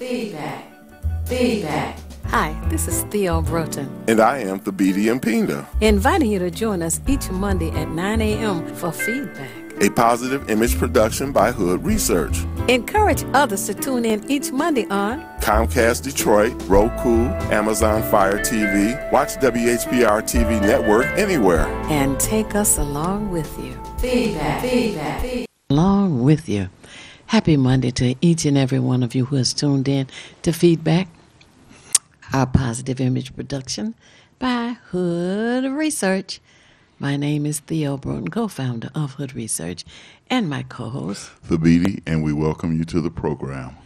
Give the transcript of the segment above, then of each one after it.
Feedback. Feedback. Hi, this is Theo Broughton, And I am Thabiti Mpinda, inviting you to join us each Monday at 9 a.m. for feedback. a positive image production by Hood Research. Encourage others to tune in each Monday on Comcast Detroit, Roku, Amazon Fire TV, watch WHPR TV network anywhere. and take us along with you. Feedback. Feedback. Feedback. Along with you. Happy Monday to each and every one of you who has tuned in to Feedback, our positive image production by Hood Research. My name is Theo Broughton, co founder of Hood Research, and my co host. Thabiti, and we welcome you to the program.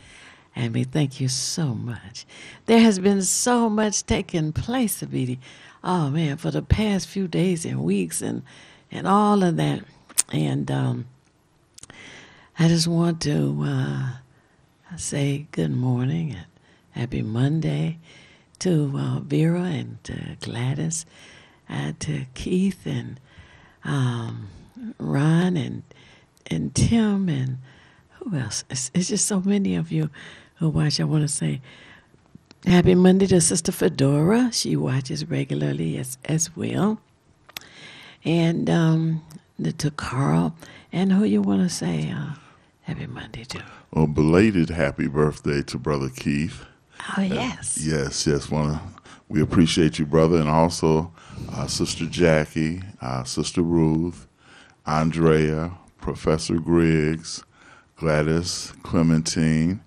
And we thank you so much. There has been so much taking place, Thabiti. Oh man, for the past few days and weeks and and all of that. And um, I just want to uh, say good morning and happy Monday to uh, Vera and to Gladys, uh, to Keith and um, Ron and and Tim and who else? It's, it's just so many of you who watch. I want to say happy Monday to Sister Fedora. She watches regularly as as well. And um, to Carl and who you want to say uh, happy Monday to? Well, belated happy birthday to Brother Keith. Oh yes, Yes, yes, wanna we appreciate you, brother, and also uh, Sister Jackie, uh, Sister Ruth, Andrea, Professor Griggs, Gladys, Clementine,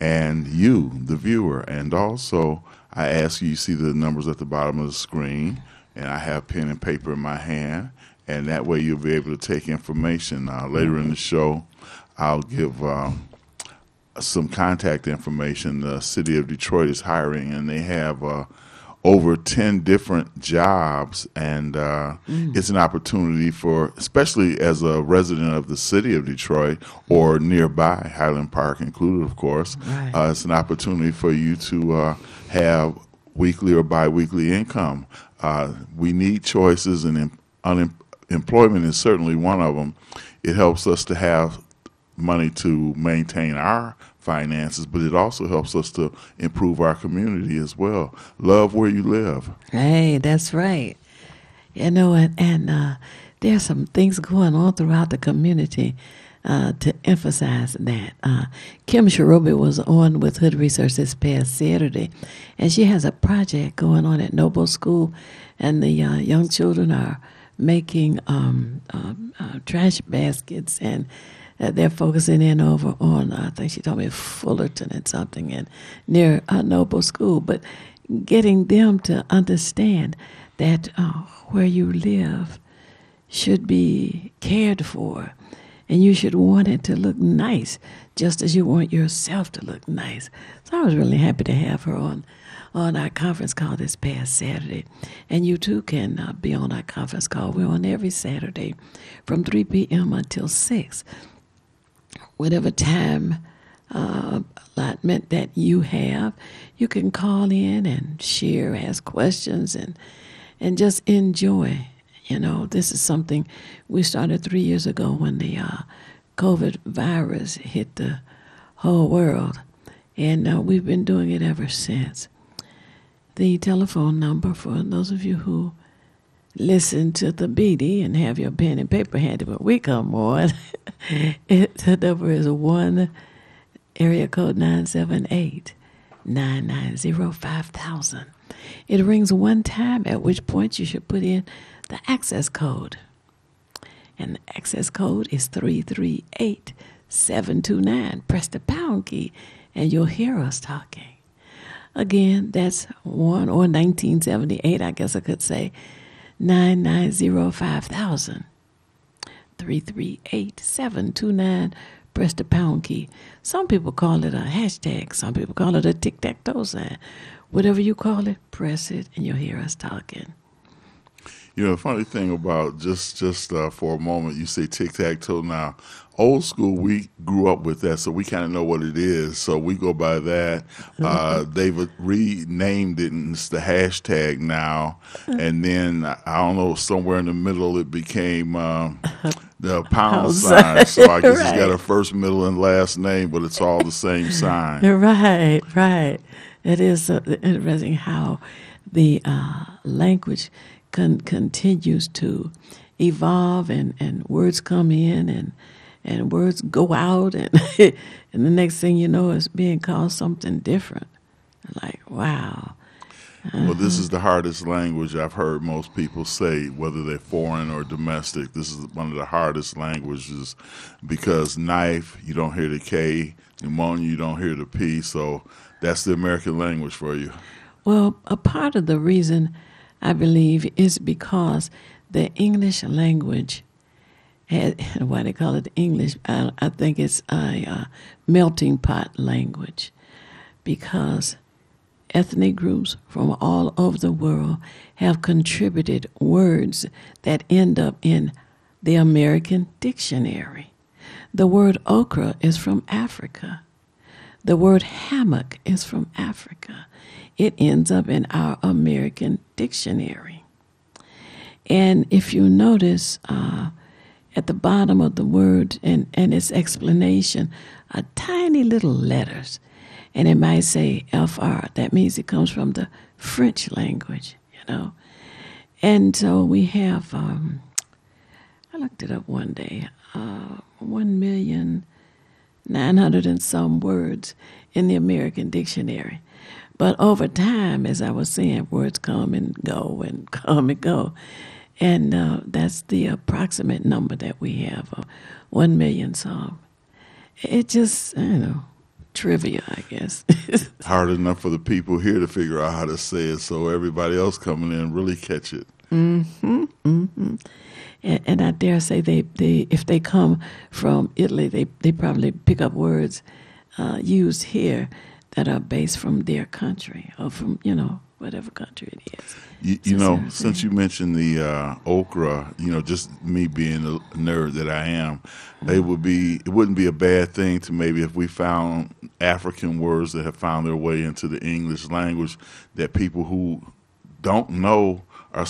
and you, the viewer. And also, I ask you, you see the numbers at the bottom of the screen, and I have pen and paper in my hand, and that way you'll be able to take information. Uh, later in the show, I'll give. Um, some contact information. The city of Detroit is hiring, and they have uh, over 10 different jobs. And uh, it's an opportunity for, especially as a resident of the city of Detroit or nearby, Highland Park included, of course, Right. uh, it's an opportunity for you to uh, have weekly or biweekly income. Uh, we need choices, and em- unemployment is certainly one of them. It helps us to have money to maintain our finances, but it also helps us to improve our community as well. Love where you live. Hey, that's right. You know, and, and uh, there's some things going on throughout the community uh, to emphasize that. Uh, Kim Shirobi was on with Hood Research this past Saturday, and she has a project going on at Noble School, and the uh, young children are making um, um, uh, trash baskets and uh, they're focusing in over on I think she told me Fullerton and something and near uh, Noble School, but getting them to understand that uh, where you live should be cared for, and you should want it to look nice, just as you want yourself to look nice. So I was really happy to have her on on our conference call this past Saturday, and you too can uh, be on our conference call. We're on every Saturday from 3 p.m. until 6 whatever time uh, allotment that you have, you can call in and share, ask questions, and and just enjoy. You know, this is something we started three years ago when the uh, COVID virus hit the whole world, and uh, we've been doing it ever since. The telephone number for those of you who listen to the BD and have your pen and paper handy when we come on. it, the number is one area code 978 990 5000. It rings one time, at which point you should put in the access code. And the access code is 338 729. Press the pound key and you'll hear us talking. Again, that's 1 or 1978, I guess I could say. 9905000 338 729 press the pound key. Some people call it a hashtag. Some people call it a tic-tac-toe sign. Whatever you call it press it and you'll hear us talking. You know, the funny thing about just just uh, for a moment, you say tic tac toe. Now, old school, we grew up with that, so we kind of know what it is. So we go by that. Uh, they've renamed it, and it's the hashtag now. And then I don't know, somewhere in the middle, it became um, The pound sign. So I guess it's got a first, middle, and last name, but it's all the same sign. Right, right. It is uh, interesting how the uh, language con- continues to evolve, and, and words come in, and and words go out, and and the next thing you know, it's being called something different. Like wow, Well, this uh-huh. is the hardest language I've heard most people say, whether they're foreign or domestic. This is one of the hardest languages because knife, you don't hear the K, pneumonia, you don't hear the P. So that's the American language for you. Well, a part of the reason I believe is because the English language, had, why they call it English, I, I think it's a uh, melting pot language because ethnic groups from all over the world have contributed words that end up in the American dictionary. The word okra is from Africa. The word hammock is from Africa. It ends up in our American dictionary. And if you notice uh, at the bottom of the word and, and its explanation are tiny little letters. And it might say FR. That means it comes from the French language, you know. And so we have, um, I looked it up one day, uh, one million 900 and some words in the American dictionary. But over time, as I was saying, words come and go and come and go. And uh, that's the approximate number that we have uh, 1 million some. It just, I don't know, trivia, I guess. Hard enough for the people here to figure out how to say it, so everybody else coming in really catch it. Mm-hmm. and, and I dare say they, they if they come from Italy, they, they probably pick up words uh, used here that are based from their country or from you know whatever country it is. You, you know, since you mentioned the uh, okra, you know, just me being a nerd that I am, it would be it wouldn't be a bad thing to maybe if we found African words that have found their way into the English language that people who don't know are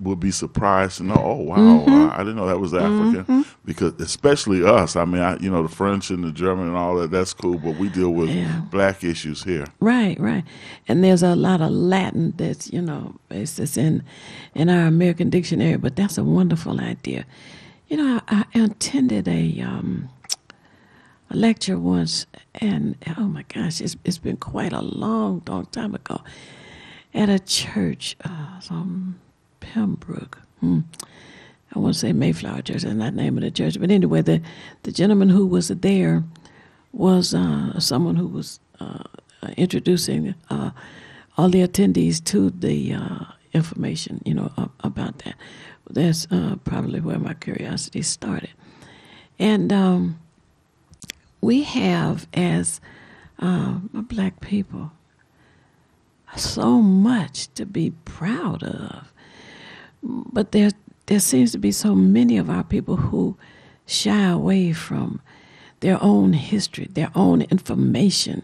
would be surprised to know. Oh wow, Mm-hmm. uh, I didn't know that was African. Because especially us, I mean, I, you know, the French and the German and all that. That's cool, but we deal with Yeah. black issues here. Right, right. And there's a lot of Latin that's, you know, it's just in in our American dictionary, but that's a wonderful idea. You know, I, I attended a um, a lecture once, and oh my gosh, it's it's been quite a long, long time ago, at a church, uh, some Pembroke. Hmm. I want to say Mayflower Church, that's not the name of the church, but anyway, the the gentleman who was there was uh, someone who was uh, introducing uh, all the attendees to the uh, information, you know, about that. That's uh, probably where my curiosity started. And um, we have, as uh, black people, so much to be proud of. But there, there seems to be so many of our people who shy away from their own history, their own information,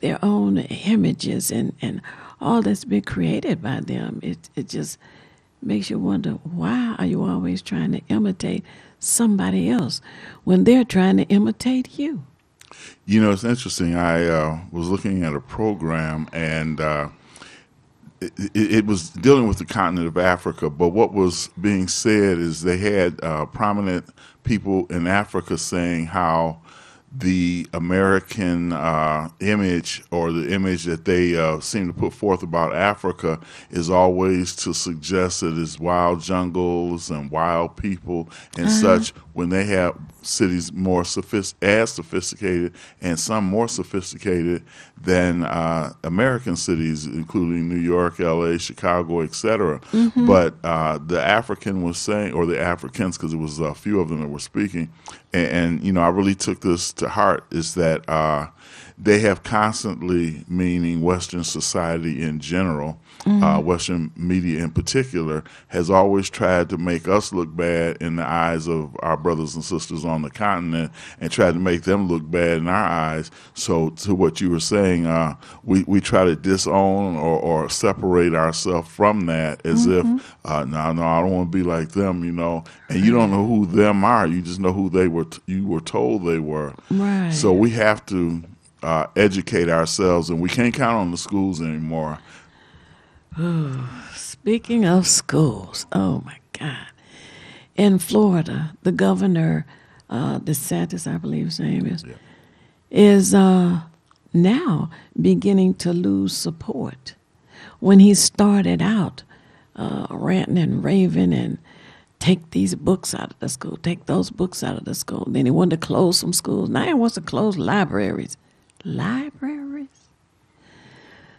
their own images, and, and all that's been created by them. It, it just makes you wonder why are you always trying to imitate somebody else when they're trying to imitate you? You know, it's interesting. I uh, was looking at a program and uh, it, it, was dealing with the continent of Africa, but what was being said is they had uh, prominent people in Africa saying how the American uh, image or the image that they uh, seem to put forth about Africa is always to suggest that it's wild jungles and wild people and such. When they have cities more sophist- as sophisticated and some more sophisticated than uh, American cities, including New York, L.A., Chicago, etc. But uh, the African was saying, or the Africans, because it was a few of them that were speaking, and, and you know, I really took this to heart. Is that uh, they have constantly, meaning Western society in general, uh, Western media in particular, has always tried to make us look bad in the eyes of our brothers and sisters on the continent, and tried to make them look bad in our eyes. So, to what you were saying, uh, we we try to disown or, or separate ourselves from that, as if uh, no, no, I don't want to be like them, you know. And you don't know who them are; you just know who they were. T- you were told they were. Right. So we have to uh, educate ourselves, and we can't count on the schools anymore. Speaking of schools, oh my God. In Florida, the governor, uh, DeSantis, I believe his name is, is uh, now beginning to lose support. When he started out uh, ranting and raving and take these books out of the school, take those books out of the school. Then he wanted to close some schools. Now he wants to close libraries. Libraries?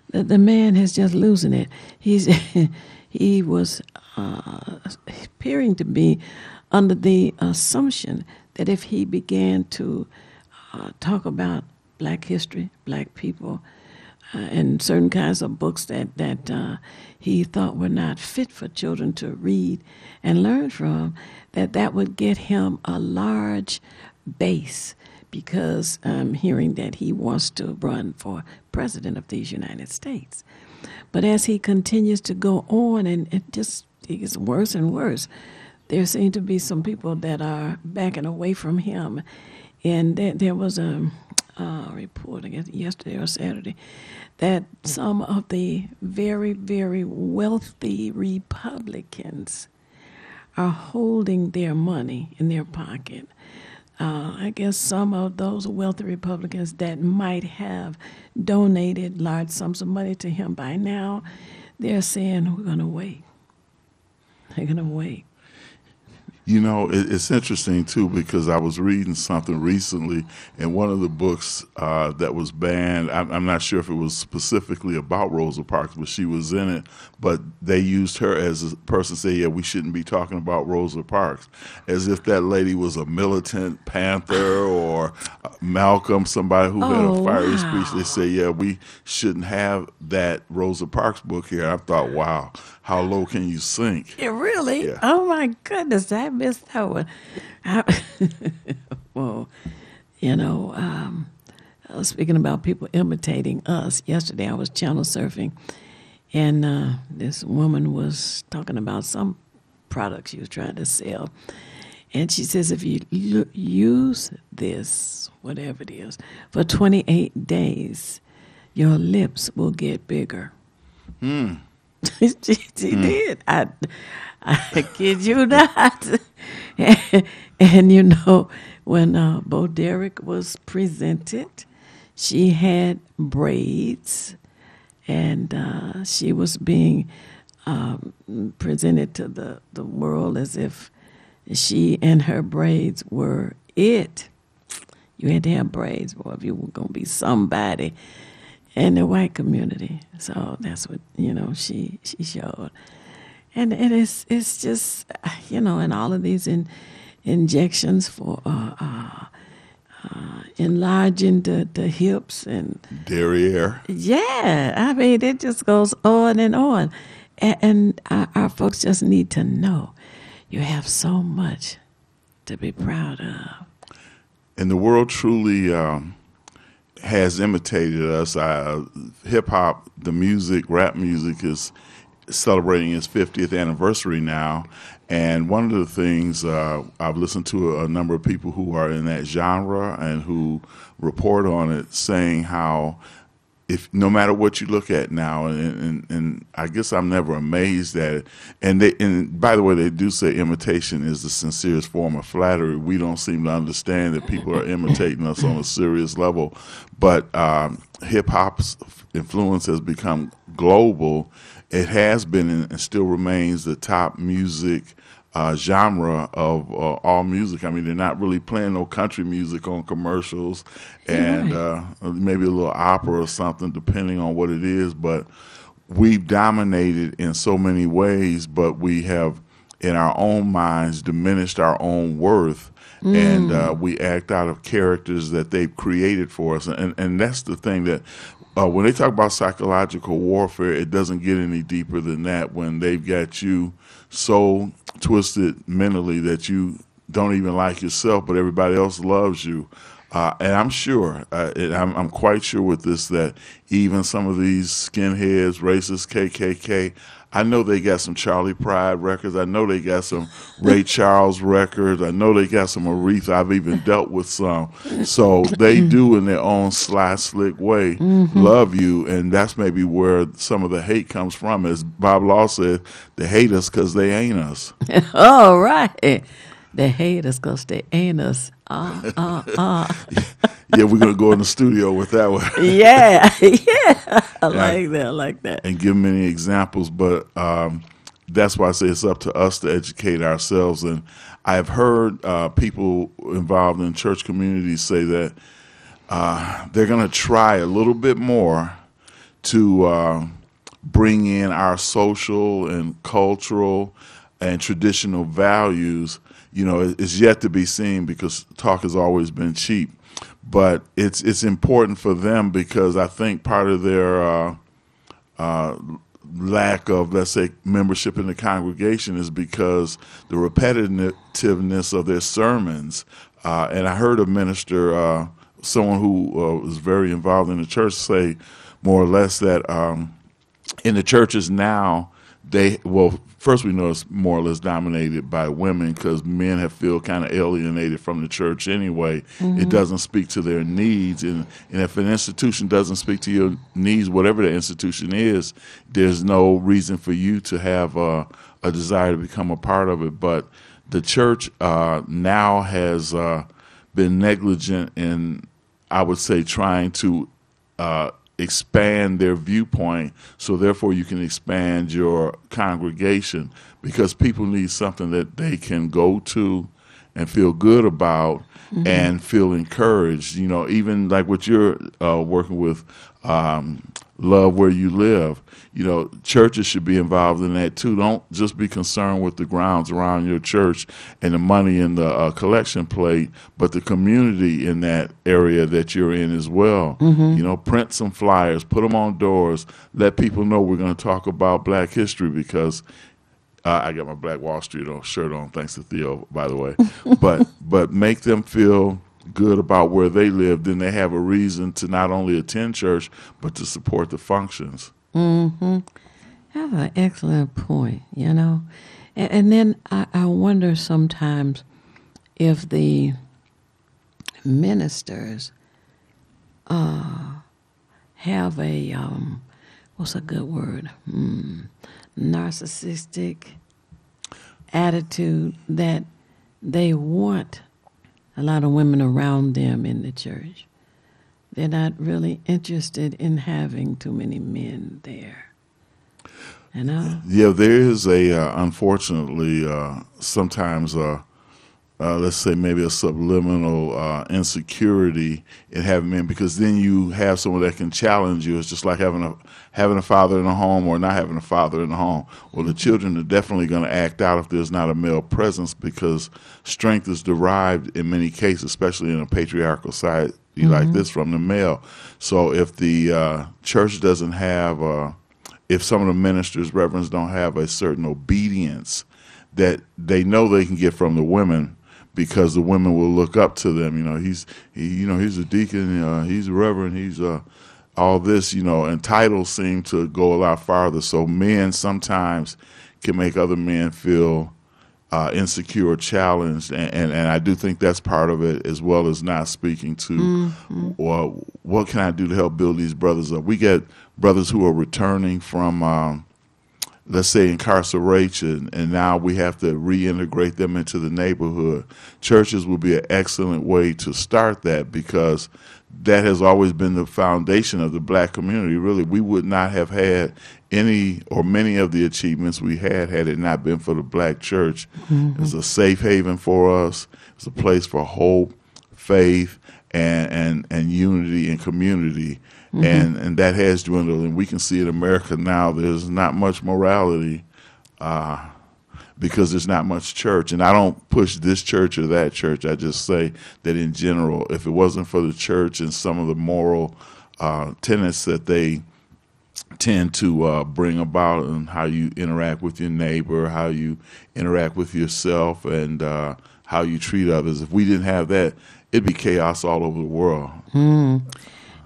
The, the man is just losing it. He's he was uh, appearing to be under the assumption that if he began to uh, talk about black history, black people, uh, and certain kinds of books that that uh, he thought were not fit for children to read and learn from, that that would get him a large base because I'm hearing that he wants to run for president of these United States. But as he continues to go on and it just gets worse and worse, there seem to be some people that are backing away from him. And there, there was a, a report, I guess, yesterday or Saturday, that some of the very, very wealthy Republicans are holding their money in their pocket. Uh, I guess some of those wealthy Republicans that might have donated large sums of money to him by now, they're saying, we're going to wait. They're going to wait. You know, it, it's interesting too because I was reading something recently, and one of the books uh, that was banned. I'm, I'm not sure if it was specifically about Rosa Parks, but she was in it. But they used her as a person say, "Yeah, we shouldn't be talking about Rosa Parks," as if that lady was a militant Panther or Malcolm, somebody who had Oh, a fiery wow. speech. They say, "Yeah, we shouldn't have that Rosa Parks book here." I thought, "Wow, how low can you sink?" Yeah, really? Yeah. Oh my goodness, I missed that one. I, well, you know, um, speaking about people imitating us, yesterday I was channel surfing, and uh, this woman was talking about some product she was trying to sell. And she says, if you l- use this, whatever it is, for 28 days, your lips will get bigger. She, she did. I, I kid you not. and, and, you know, when uh, Bo Derek was presented, she had braids, and uh, she was being um, presented to the, the world as if she and her braids were it. You had to have braids, boy, if you were going to be somebody in the white community. So that's what you know she she showed, and and it's it's just you know, and all of these in, injections for uh, uh, uh, enlarging the, the hips and Derriere. yeah, I mean it just goes on and on, and, and our, our folks just need to know you have so much to be proud of. and the world truly um, has imitated us. Uh, Hip hop, the music, rap music is celebrating its 50th anniversary now. And one of the things uh, I've listened to a number of people who are in that genre and who report on it, saying how if no matter what you look at now, and, and, and I guess I'm never amazed at it. And they, and by the way, they do say imitation is the sincerest form of flattery. We don't seem to understand that people are imitating us on a serious level, but um, hip hop's influence has become global. It has been and still remains the top music uh, genre of uh, all music. I mean, they're not really playing no country music on commercials, and uh, maybe a little opera or something, depending on what it is. But we've dominated in so many ways, but we have in our own minds diminished our own worth. And uh, we act out of characters that they've created for us, and and that's the thing that uh, when they talk about psychological warfare, it doesn't get any deeper than that. When they've got you so twisted mentally that you don't even like yourself, but everybody else loves you. Uh, and I'm sure, uh, and I'm, I'm quite sure with this that even some of these skinheads, racist KKK, I know they got some Charley Pride records. I know they got some Ray Charles records. I know they got some Aretha. I've even dealt with some. So they mm-hmm. do, in their own sly, slick way, mm-hmm. love you, and that's maybe where some of the hate comes from. As Bob Law said, they hate us because they ain't us. All right. They hate us because they ain't us. Uh, uh, uh. yeah, we're gonna go in the studio with that one. yeah, yeah. I like that. I like that. and give many examples, but um, that's why I say it's up to us to educate ourselves. And I've heard uh, people involved in church communities say that uh, they're going to try a little bit more to uh, bring in our social and cultural and traditional values. You know, it's yet to be seen because talk has always been cheap. But it's it's important for them because I think part of their uh, lack of, let's say, membership in the congregation is because the repetitiveness of their sermons. Uh, and I heard a minister, uh, someone who uh, was very involved in the church, say more or less that um, in the churches now, they well, first we know it's more or less dominated by women because men have feel kind of alienated from the church anyway. It doesn't speak to their needs, and and if an institution doesn't speak to your needs, whatever the institution is, there's no reason for you to have a, a desire to become a part of it. But the church uh, now has uh, been negligent in, I would say, trying to uh, expand their viewpoint so therefore you can expand your congregation because people need something that they can go to and feel good about and feel encouraged. You know even like what you're uh, working with um, love where you live. You know churches should be involved in that too. Don't just be concerned with the grounds around your church and the money in the uh, collection plate but the community in that area that you're in as well. You know print some flyers put them on doors let people know we're going to talk about black history because uh, I got my Black Wall Street on, shirt on, thanks to Theo, by the way. but but make them feel good about where they live. Then they have a reason to not only attend church but to support the functions. That's an excellent point, you know. And, and then I, I wonder sometimes if the ministers uh, have a, um, what's a good word? Hmm, narcissistic attitude that they want a lot of women around them in the church. They're not really interested in having too many men there. You know? Yeah, there is a uh, unfortunately uh, sometimes uh, uh, let's say maybe a subliminal uh, insecurity in having men because then you have someone that can challenge you. It's just like having a having a father in the home or not having a father in the home. Well, the children are definitely going to act out if there's not a male presence because strength is derived in many cases, especially in a patriarchal society like this, from the male. So if the uh, church doesn't have uh, if some of the ministers, reverends don't have a certain obedience that they know they can get from the women because the women will look up to them. You know, he's he, you know he's a deacon, uh, he's a reverend, he's uh, all this. You know, and titles seem to go a lot farther. So men sometimes can make other men feel uh, insecure challenged, and, and, and I do think that's part of it, as well as not speaking to, or what can I do to help build these brothers up? We get brothers who are returning from, um, let's say, incarceration, and now we have to reintegrate them into the neighborhood. Churches will be an excellent way to start that because that has always been the foundation of the black community. Really, we would not have had any or many of the achievements we had had it not been for the black church. Mm-hmm. It's a safe haven for us. It's a place for hope, faith, and and, and unity and community. And and that has dwindled, and we can see in America now. There's not much morality uh, because there's not much church. And I don't push this church or that church. I just say that in general, if it wasn't for the church and some of the moral uh, tenets that they tend to uh, bring about and how you interact with your neighbor, how you interact with yourself, and uh, how you treat others. If we didn't have that, it'd be chaos all over the world.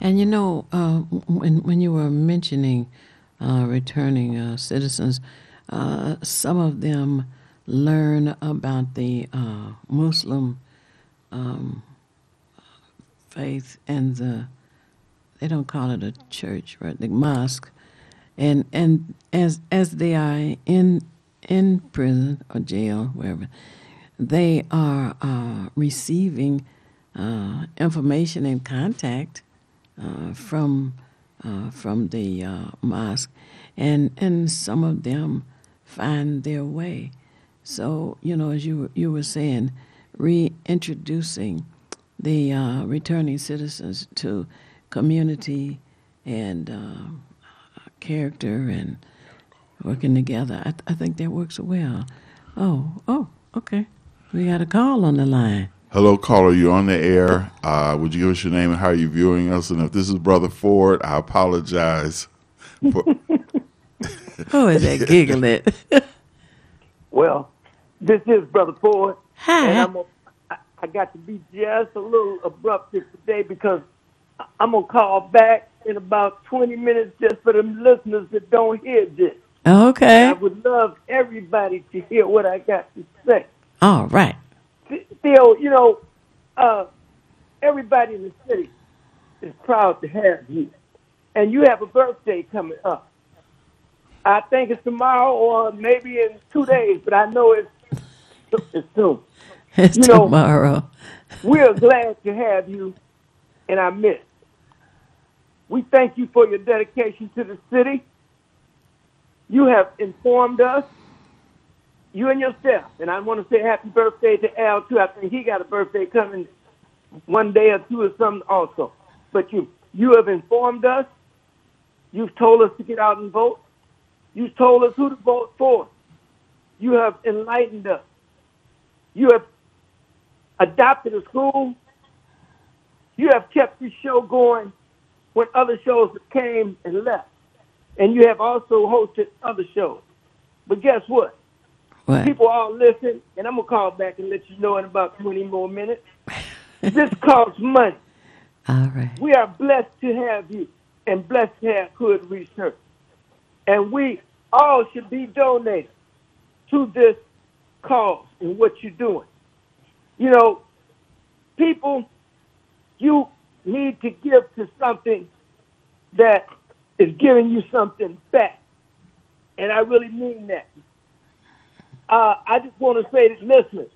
And you know, uh, when when you were mentioning uh, returning uh, citizens, uh, some of them learn about the uh, Muslim um, faith and the they don't call it a church, right? The mosque, and and as as they are in in prison or jail, wherever, they are uh, receiving information and contact from uh, from the uh, mosque, and and some of them find their way. So you know, as you you were saying, reintroducing the uh, returning citizens to community and uh, character and working together. I, I think that works well. Oh, oh, okay. We got a call on the line. Hello, caller. You're on the air. Uh, would you give us your name and how are you're viewing us? And if this is Brother Ford, I apologize. For, Who is that giggling? Well, this is Brother Ford. Hi. And I'm a, I, I got to be just a little abrupt here today because I- I'm going to call back in about 20 minutes just for the listeners that don't hear this. okay. I would love everybody to hear what I got to say. All right. Theo, you know, uh, everybody in the city is proud to have you. And you have a birthday coming up. I think it's tomorrow or maybe in two days, but I know it's, it's soon. It's You know- tomorrow. We're glad to have you in our midst. We thank you for your dedication to the city. You have informed us, you and yourself. and I want to say happy birthday to Al too. I think he got a birthday coming one day or two or something also. But you, you have informed us. You've told us to get out and vote. You've told us who to vote for. You have enlightened us. You have adopted a school. You have kept this show going when other shows came and left. And you have also hosted other shows. But guess what? What? People all listen, and I'm going to call back and let you know in about 20 more minutes. this costs money. All right. We are blessed to have you and blessed to have Hood Research. And we all should be donated to this cause and what you're doing. You know, people, you need to give to something that is giving you something back. And I really mean that. Uh, I just want to say to listeners,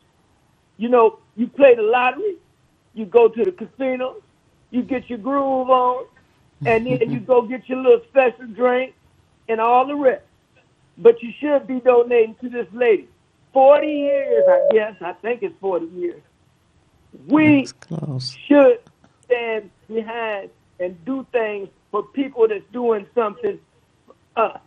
you know, you play the lottery, you go to the casino, you get your groove on, and then you go get your little special drink and all the rest. But you should be donating to this lady. 40 years, I guess. I think it's 40 years. We should stand behind and do things for people that's doing something for us.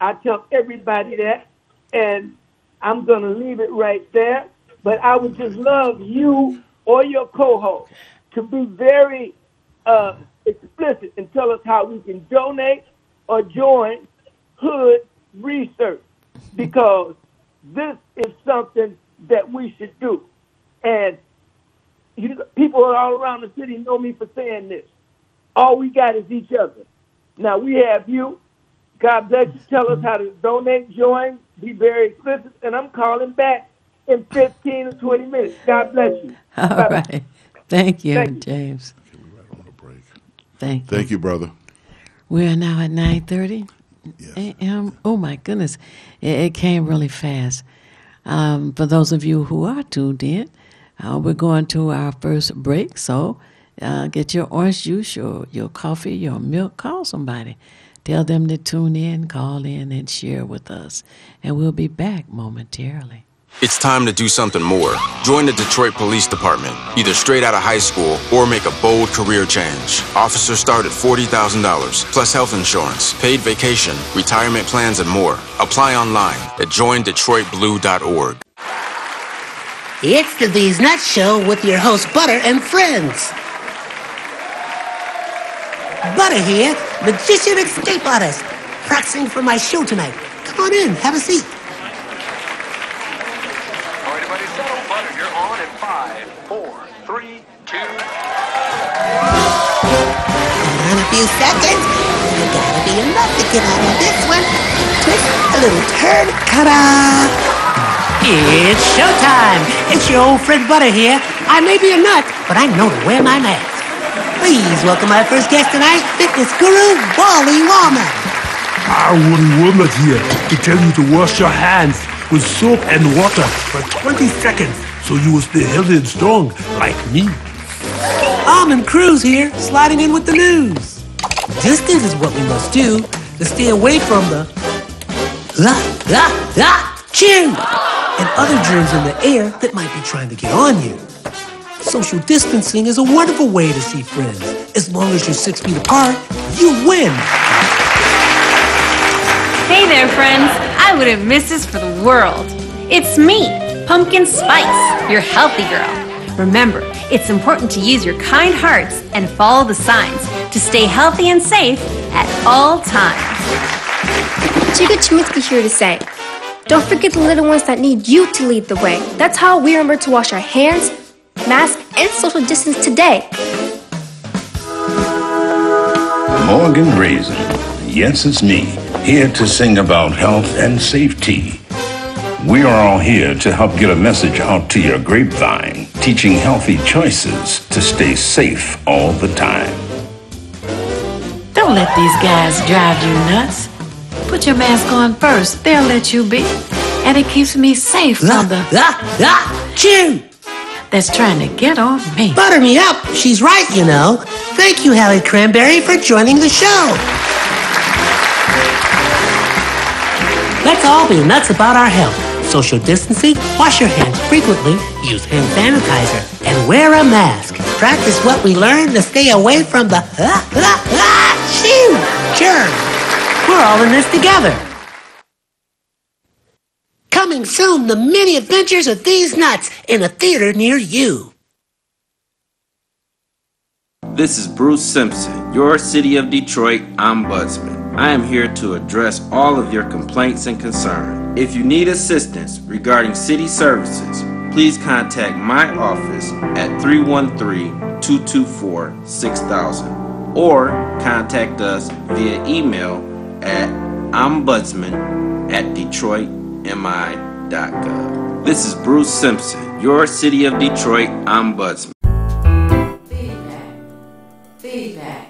I tell everybody that, and I'm going to leave it right there. But I would just love you or your co-host to be very uh, explicit and tell us how we can donate or join Hood Research because this is something that we should do. And you, people all around the city know me for saying this. All we got is each other. Now we have you. God bless you. Tell us how to donate, join, be very explicit, and I'm calling back in 15 or 20 minutes. God bless you. All Bye-bye. right. Thank you, Thank you. James. right on the break. Thank you. Thank you, brother. We are now at 9.30 Yes. a.m. Oh, my goodness. It, it came really fast. Um, for those of you who are tuned in, uh, we're going to our first break. So uh, get your orange juice, your, your coffee, your milk. Call somebody. Tell them to tune in, call in, and share with us. And we'll be back momentarily. It's time to do something more. Join the Detroit Police Department, either straight out of high school or make a bold career change. Officers start at $40,000, plus health insurance, paid vacation, retirement plans, and more. Apply online at joindetroitblue.org. It's the These Nuts Show with your host Butter and friends. Butter here, magician escape artist, practicing for my show tonight. Come on in, have a seat. All right, everybody settle. Butter, you're on in five, four, three, two. A few seconds. You gotta be enough to get out of this one. Twist a little turn, ta-da! It's showtime. It's your old friend Butter here. I may be a nut, but I know to wear my mask. Please welcome my first guest tonight, fitness guru Wally Wallman. I wouldn't woman here to tell you to wash your hands with soap and water for 20 seconds so you will stay healthy and strong like me. Almond Cruz here, sliding in with the news. Distance is what we must do to stay away from the la la la chew and other germs in the air that might be trying to get on you. Social distancing is a wonderful way to see friends. As long as you're six feet apart, you win. Hey there, friends. I wouldn't miss this for the world. It's me, Pumpkin Spice, your healthy girl. Remember, it's important to use your kind hearts and follow the signs to stay healthy and safe at all times. Chica Chiminsky here to say, don't forget the little ones that need you to lead the way. That's how we remember to wash our hands, mask, and social distance today. Morgan Raisin. Yes, it's me, here to sing about health and safety. We are all here to help get a message out to your grapevine, teaching healthy choices to stay safe all the time. Don't let these guys drive you nuts. Put your mask on first. They'll let you be. And it keeps me safe from the La la chew. That's trying to get on me. Butter me up. She's right, you know. Thank you, Hallie Cranberry, for joining the show. Let's all be nuts about our health. Social distancing, wash your hands frequently, use hand sanitizer, and wear a mask. Practice what we learned to stay away from the ah, ah, ah, shoo, germs. We're all in this together. Coming soon, the many adventures of these nuts in a theater near you. This is Bruce Simpson, your City of Detroit ombudsman. I am here to address all of your complaints and concerns. If you need assistance regarding city services, please contact my office at 313-224-6000 or contact us via email at ombudsman at detroitmi.gov. This is Bruce Simpson, your City of Detroit ombudsman. Feedback. Feedback.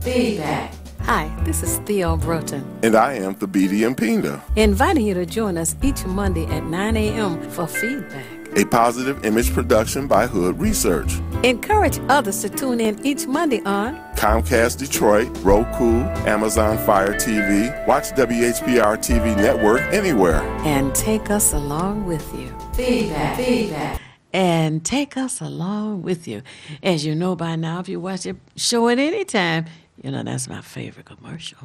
Feedback. Hi, this is Theo Broughton, And I am Thabiti Mpinda, inviting you to join us each Monday at 9 a.m. for feedback. A positive image production by Hood Research. Encourage others to tune in each Monday on Comcast Detroit, Roku, Amazon Fire TV, watch WHPR TV network anywhere. and take us along with you. Feedback. Feedback. and take us along with you. As you know by now, if you watch the show at any time, you know that's my favorite commercial.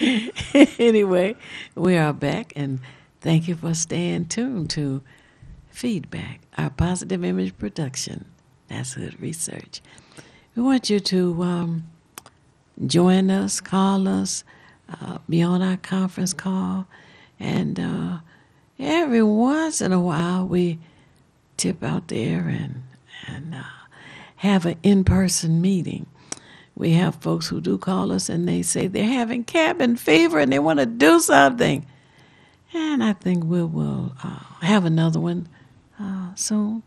anyway, we are back, and thank you for staying tuned to Feedback, our positive image production. That's Hood Research. We want you to um, join us, call us, uh, be on our conference call, and uh, every once in a while we tip out there and and uh, have an in-person meeting. We have folks who do call us and they say they're having cabin fever and they want to do something. And I think we will uh, have another one uh, soon.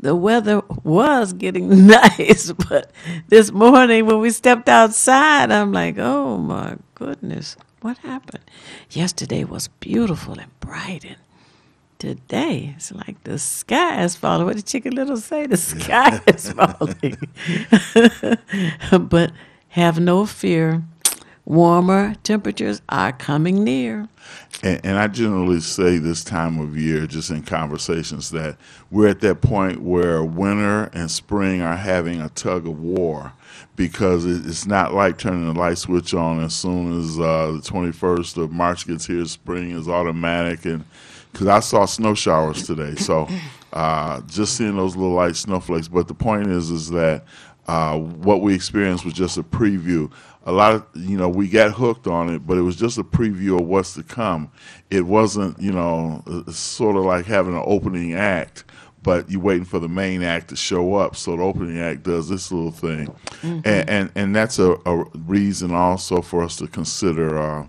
The weather was getting nice, but this morning when we stepped outside, I'm like, oh my goodness, what happened? Yesterday was beautiful and bright, and today it's like the sky is falling. What did Chicken Little say? The sky is falling. but have no fear, warmer temperatures are coming near. And, and I generally say this time of year, just in conversations, that we're at that point where winter and spring are having a tug of war because it's not like turning the light switch on as soon as uh, the 21st of March gets here. Spring is automatic, and because I saw snow showers today, so uh, just seeing those little light snowflakes. But the point is, is that uh, what we experienced was just a preview. A lot of you know we got hooked on it, but it was just a preview of what's to come. It wasn't you know sort of like having an opening act, but you're waiting for the main act to show up. So the opening act does this little thing, Mhm. and, and and that's a, a reason also for us to consider uh,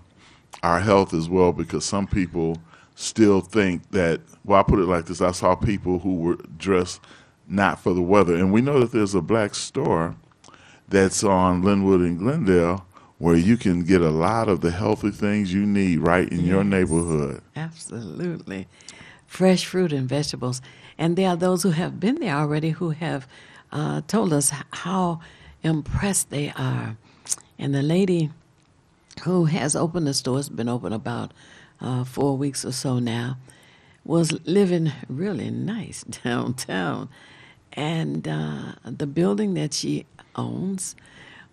our health as well, because some people still think that. Well, I put it like this: I saw people who were dressed not for the weather, and we know that there's a black store that's on Linwood and Glendale where you can get a lot of the healthy things you need right in your neighborhood. Absolutely. Fresh fruit and vegetables. And there are those who have been there already who have uh, told us how impressed they are. And the lady who has opened the store, has been open about uh, four weeks or so now, was living really nice downtown. And uh, the building that she owns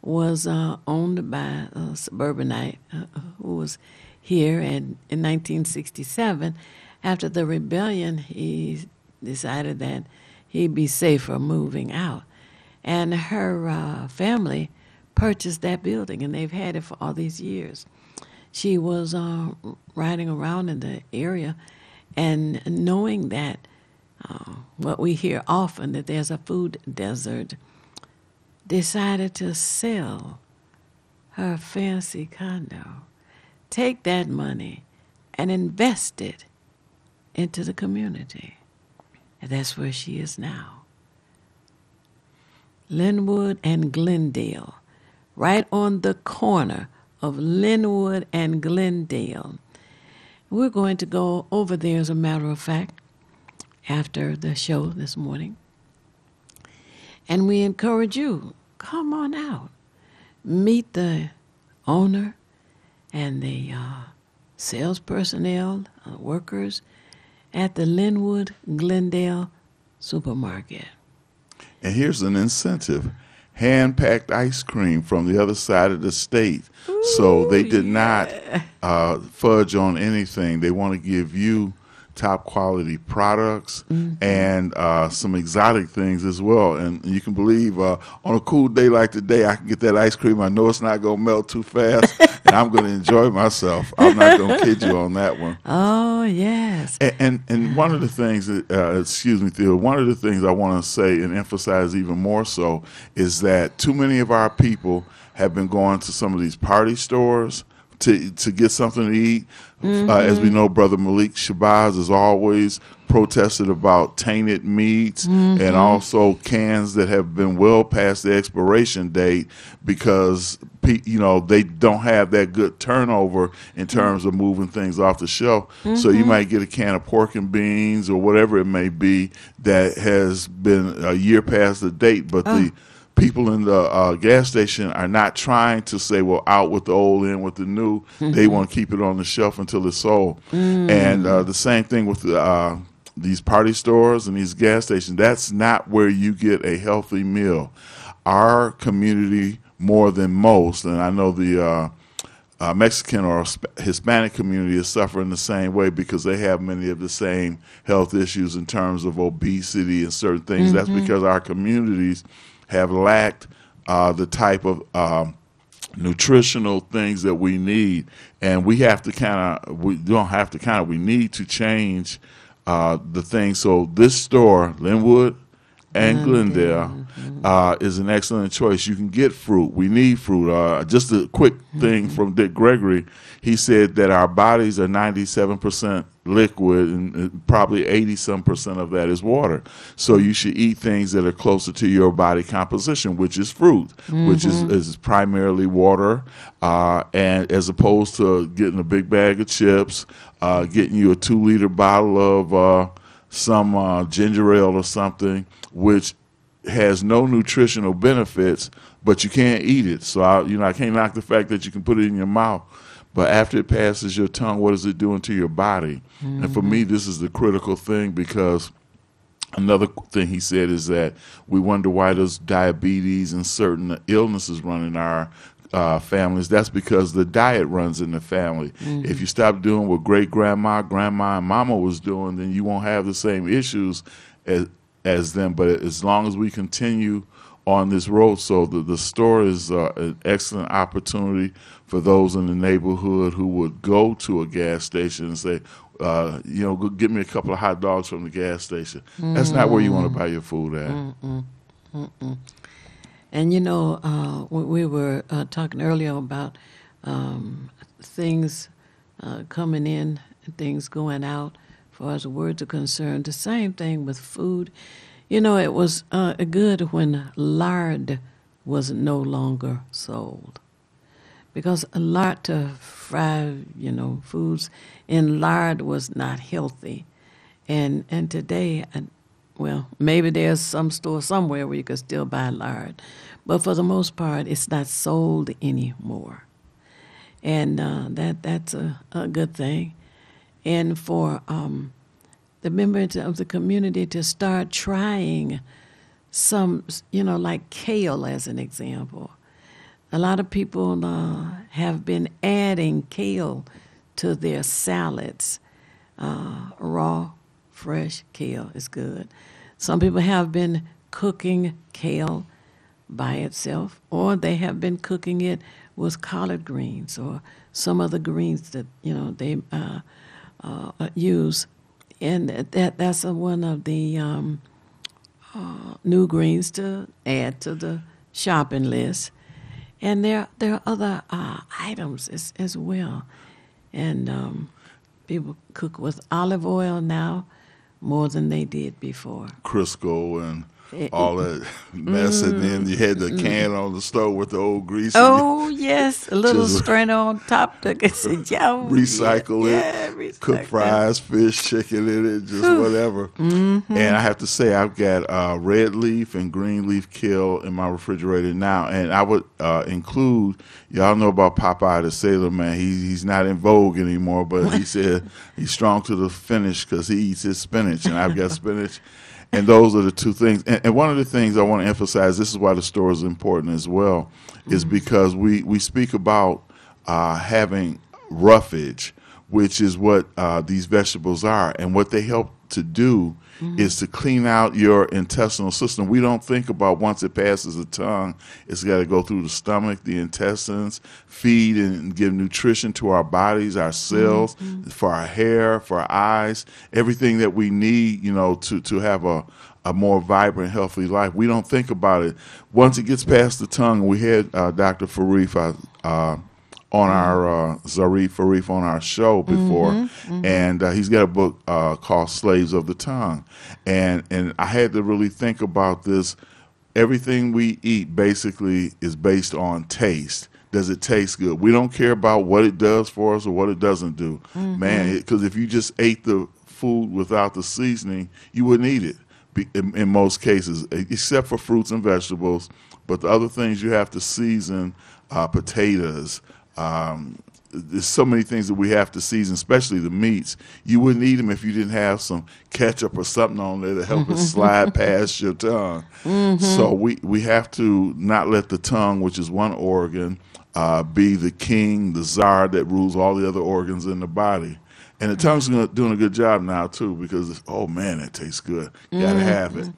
was uh, owned by a suburbanite uh, who was here and in 1967. After the rebellion, he decided that he'd be safer moving out. And her uh, family purchased that building, and they've had it for all these years. She was uh, riding around in the area and knowing that uh, what we hear often that there's a food desert, decided to sell her fancy condo, take that money and invest it into the community. And that's where she is now. Linwood and Glendale, right on the corner of Linwood and Glendale. We're going to go over there, as a matter of fact, after the show this morning. And we encourage you, come on out. Meet the owner and the uh, sales personnel, uh, workers at the Linwood Glendale supermarket. And here's an incentive hand packed ice cream from the other side of the state. so they did not uh, fudge on anything. They want to give you top quality products and uh, some exotic things as well. And you can believe uh, on a cool day like today, I can get that ice cream. I know it's not going to melt too fast, and I'm going to enjoy myself. I'm not going to kid you on that one. Oh, yes. And, and and one of the things, that, uh, excuse me, Theo. One of the things I want to say and emphasize even more so is that too many of our people have been going to some of these party stores to to get something to eat. Uh, as we Mhm. know, Brother Malik Shabazz has always protested about tainted meats Mhm. and also cans that have been well past the expiration date because you know they don't have that good turnover in terms of moving things off the shelf. So you Mhm. might get a can of pork and beans or whatever it may be that has been a year past the date, but the people in the uh, gas station are not trying to say, well, out with the old, in with the new. They Mhm. want to keep it on the shelf until it's sold. Mm. And uh, the same thing with the, uh, these party stores and these gas stations. That's not where you get a healthy meal. Our community, more than most, and I know the uh, uh, Mexican or Hispanic community is suffering the same way because they have many of the same health issues in terms of obesity and certain things. That's Mhm. because our communities have lacked uh, the type of um, nutritional things that we need, and we have to kind of we don't have to kind of we need to change uh, the thing. So this store, Linwood and Glendale, uh, is an excellent choice. You can get fruit. We need fruit. Uh, just a quick thing from Dick Gregory. He said that our bodies are 97% liquid and uh, probably 80 some percent of that is water. So you should eat things that are closer to your body composition, which is fruit, which is, Mhm. is primarily water, uh, and as opposed to getting a big bag of chips, uh, getting you a two liter bottle of uh, some uh, ginger ale or something, which has no nutritional benefits, but you can't eat it. So I, you know, I can't knock the fact that you can put it in your mouth, but after it passes your tongue, what is it doing to your body? And for me, this is the critical thing because another thing he said is that we wonder why does diabetes and certain illnesses run in our uh, families. That's because the diet runs in the family. Mhm. If you stop doing what great grandma, grandma, and mama was doing, then you won't have the same issues as as them. But as long as we continue on this road, so the the store is uh, an excellent opportunity for those in the neighborhood who would go to a gas station and say. Uh, you know, go get me a couple of hot dogs from the gas station. That's not where you want to Mm. buy your food at. Mm-mm. Mm-mm. And you know, uh, we, we were uh, talking earlier about um, things uh, coming in and things going out, as far as the words are concerned. The same thing with food. You know, it was uh, good when lard was no longer sold because a lot of fried, you know, foods in lard was not healthy. And and today, I, well, maybe there's some store somewhere where you can still buy lard, but for the most part, it's not sold anymore. And uh, that that's a, a good thing. And for um, the members of the community to start trying some, you know, like kale as an example. A lot of people uh, have been adding kale to their salads. Uh, raw, fresh kale is good. Some people have been cooking kale by itself, or they have been cooking it with collard greens or some other greens that you know they uh, uh, use, and that that's a, one of the um, uh, new greens to add to the shopping list. And there there are other uh, items as, as well, and um, people cook with olive oil now more than they did before. Crisco and all that mess, and then you had the Mm. can on the stove with the old grease. Oh yes, a little strainer on top to get some yeah, recycle yeah, it, cook fries, fish, chicken in it, just Whew. whatever. Mhm. And I have to say, I've got uh, red leaf and green leaf kale in my refrigerator now, and I would uh, include. Y'all know about Popeye the Sailor Man. He, he's not in vogue anymore, but he said he's strong to the finish because he eats his spinach, and I've got spinach. And those are the two things. And, and one of the things I want to emphasize, this is why the store is important as well, is because we, we speak about uh, having roughage, which is what uh, these vegetables are. And what they help to do is to clean out your intestinal system. We don't think about once it passes the tongue, it's got to go through the stomach, the intestines, feed and give nutrition to our bodies, our cells, for our hair, for our eyes, everything that we need, you know, to, to have a, a more vibrant, healthy life. We don't think about it. Once it gets past the tongue, we had uh, Dr. Farif uh, uh, on our uh, Zarif Farif on our show before, Mhm, mhm. and uh, he's got a book uh, called "Slaves of the Tongue," and and I had to really think about this. Everything we eat basically is based on taste. Does it taste good? We don't care about what it does for us or what it doesn't do, Mhm. man. Because if you just ate the food without the seasoning, you wouldn't eat it in, in most cases, except for fruits and vegetables. But the other things you have to season, uh, potatoes. Um, there's so many things that we have to season, especially the meats. You wouldn't eat them if you didn't have some ketchup or something on there to help it slide past your tongue. Mhm. So we, we have to not let the tongue, which is one organ, uh, be the king, the czar that rules all the other organs in the body. And the tongue's gonna, doing a good job now too because it's, oh man, that tastes good. You gotta have it.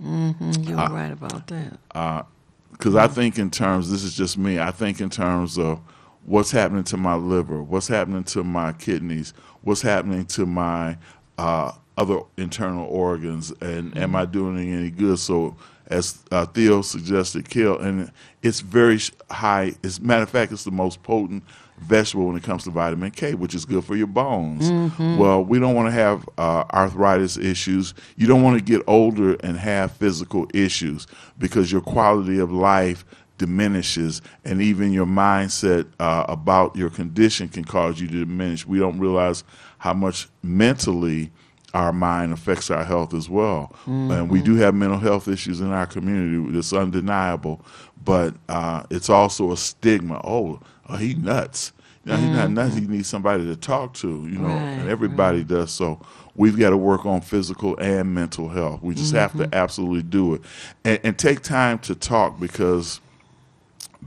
hmm You're Uh, right about that. because I think in terms, this is just me. I think in terms of what's happening to my liver, what's happening to my kidneys, what's happening to my uh, other internal organs, and am I doing any good? So, as uh, Theo suggested, kale, and it's very high. As a matter of fact, it's the most potent vegetable when it comes to vitamin K, which is good for your bones. Mhm. Well, we don't want to have uh, arthritis issues. You don't want to get older and have physical issues because your quality of life diminishes, and even your mindset uh, about your condition can cause you to diminish. We don't realize how much mentally our mind, affects our health as well. And we do have mental health issues in our community. It's undeniable, but uh, it's also a stigma. Oh, oh he nuts. You know, he's not nuts. He needs somebody to talk to. You know, and Right, everybody does. So we've got to work on physical and mental health. We just have to absolutely do it, and, and take time to talk because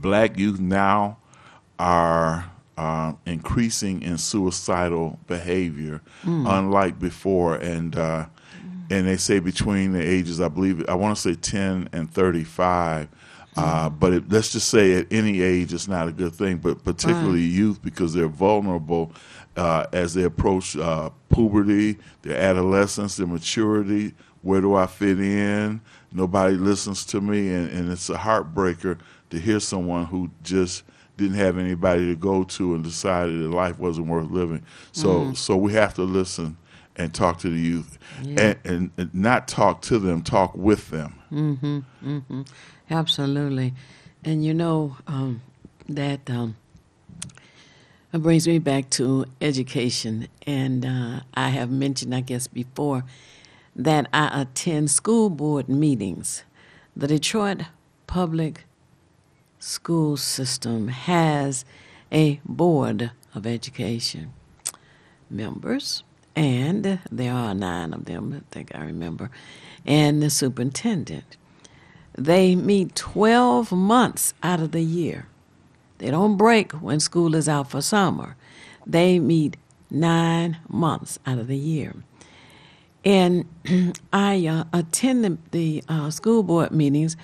black youth now are uh, increasing in suicidal behavior, unlike before. And uh, and they say between the ages, I believe, I want to say ten and thirty-five. Uh, but it, let's just say at any age, it's not a good thing. But particularly youth, because they're vulnerable uh, as they approach uh, puberty, their adolescence, their maturity. Where do I fit in? Nobody listens to me, and, and it's a heartbreaker to hear someone who just didn't have anybody to go to and decided that life wasn't worth living. So, so we have to listen and talk to the youth, and, and, and not talk to them, talk with them. Mm-hmm. Mm-hmm. Absolutely. And you know um, that um, it brings me back to education. And uh, I have mentioned, I guess, before that I attend school board meetings. The Detroit Public School System has a board of education members, and there are nine of them, I think I remember, and the superintendent. They meet 12 months out of the year. They don't break when school is out for summer. They meet nine months out of the year. And I uh, attend the, the uh, school board meetings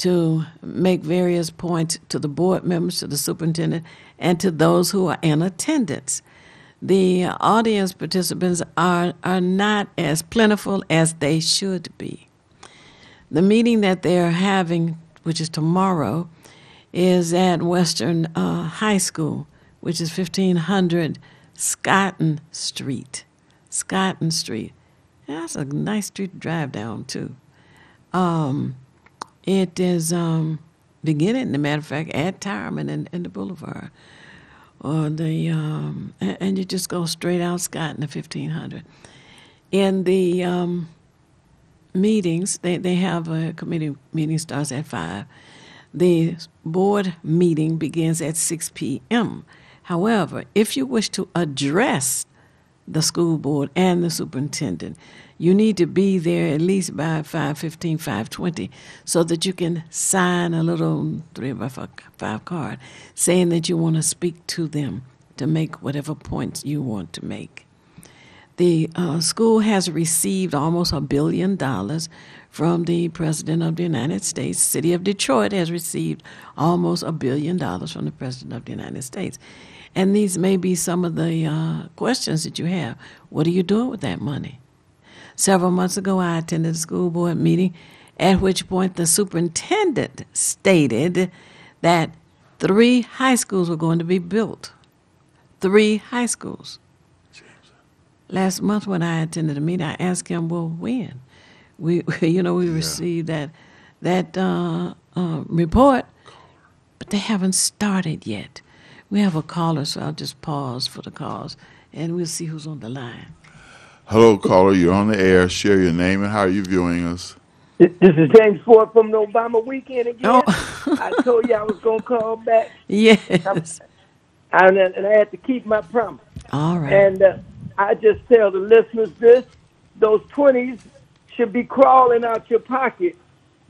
to make various points to the board members, to the superintendent, and to those who are in attendance. The audience participants are, are not as plentiful as they should be. The meeting that they're having, which is tomorrow, is at Western uh, High School, which is 1500 Scotten Street. Scotten Street. That's a nice street to drive down, too. Um, it is um, beginning, as a matter of fact, at Tireman and, and the Boulevard. Or the um, and, and you just go straight out Scotten the fifteen hundred. In the um, meetings, they, they have a committee meeting starts at five. The board meeting begins at six p.m. However, if you wish to address the school board and the superintendent, you need to be there at least by 5.15, 5.20 so that you can sign a little three by five, card saying that you want to speak to them to make whatever points you want to make. The uh, school has received almost a billion dollars from the President of the United States. City of Detroit has received almost a billion dollars from the President of the United States. And these may be some of the uh, questions that you have. What are you doing with that money? Several months ago, I attended a school board meeting at which point the superintendent stated that three high schools were going to be built. Three high schools. Last month, when I attended a meeting, I asked him, "Well, when?" We, you know, we received that that uh, uh, report, but they haven't started yet. We have a caller, so I'll just pause for the calls, and we'll see who's on the line. Hello, caller. You're on the air. Share your name and how are you viewing us? This this is James Ford from the Obama weekend again. Oh. I told you I was going to call back, Yes. and, and I had to keep my promise. All right. And uh, I just tell the listeners this: those twenties should be crawling out your pocket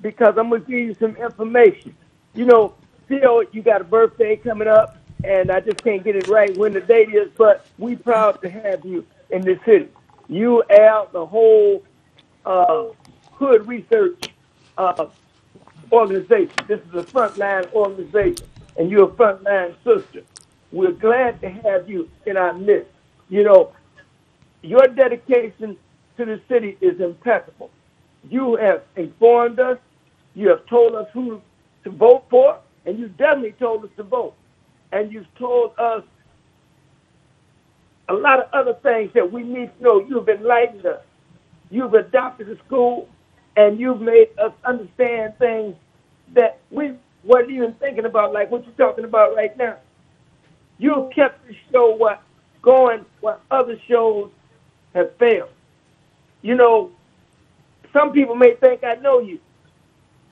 because I'm gonna give you some information. You know, still you got a birthday coming up, and I just can't get it right when the date is. But we proud to have you in this city. You, Al, the whole uh, Hood Research uh, organization. This is a frontline organization, and you're a frontline sister. We're glad to have you in our midst. You know, your dedication to the city is impeccable. You have informed us. You have told us who to vote for, and you definitely told us to vote. And you've told us a lot of other things that we need to know. You've enlightened us. You've adopted the school, and you've made us understand things that we weren't even thinking about, like what you're talking about right now. You've kept the show what going what other shows have failed. you know, some people may think I know you,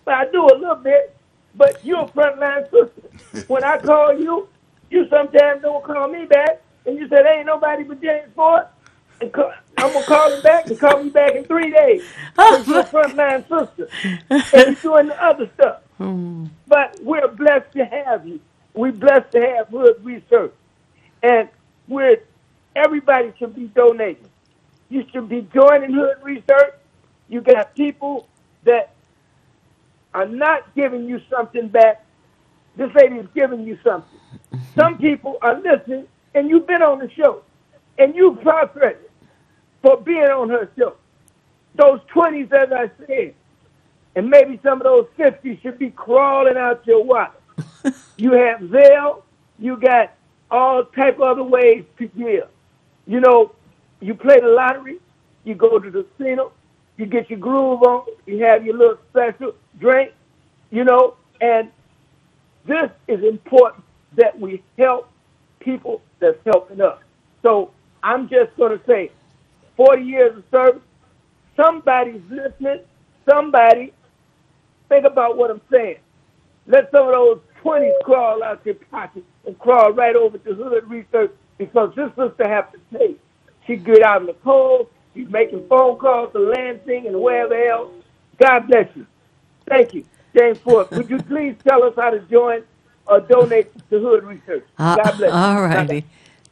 but I do a little bit. But you're a frontline sister. when I call you, you sometimes don't call me back, and you said ain't nobody but James Ford. And call, I'm gonna call him back and call me back in three days. Cause you're a frontline sister, and you're doing the other stuff. Hmm. But we're blessed to have you. We're blessed to have Hood Research. And we're, everybody should be donating. You should be joining Hood Research. You got people that are not giving you something back. This lady is giving you something. Some people are listening, and you've been on the show, and you profited for being on her show. Those 20s, as I said, and maybe some of those 50s should be crawling out your wallet. you have Zelle, you got all type of other ways to give. You know, you play the lottery, you go to the casino, you get your groove on, you have your little special drink, you know, and this is important that we help people that's helping us. So I'm just going to say, 40 years of service, somebody's listening, somebody, think about what I'm saying. Let some of those 20s crawl out your pocket and crawl right over to Hood Research because this sister have to pay. She get out in the cold. She's making phone calls to Lansing and wherever else. God bless you. Thank you. James Ford, would you please tell us how to join or donate to Hood Research? Uh, God bless all righty.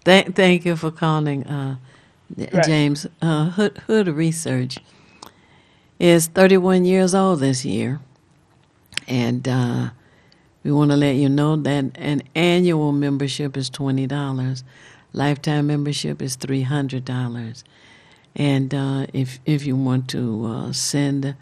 Thank, thank you for calling, uh, Right. James. Uh, Hood, Hood Research is 31 years old this year. And uh, we want to let you know that an annual membership is $20, lifetime membership is $300. And uh, if, if you want to uh, send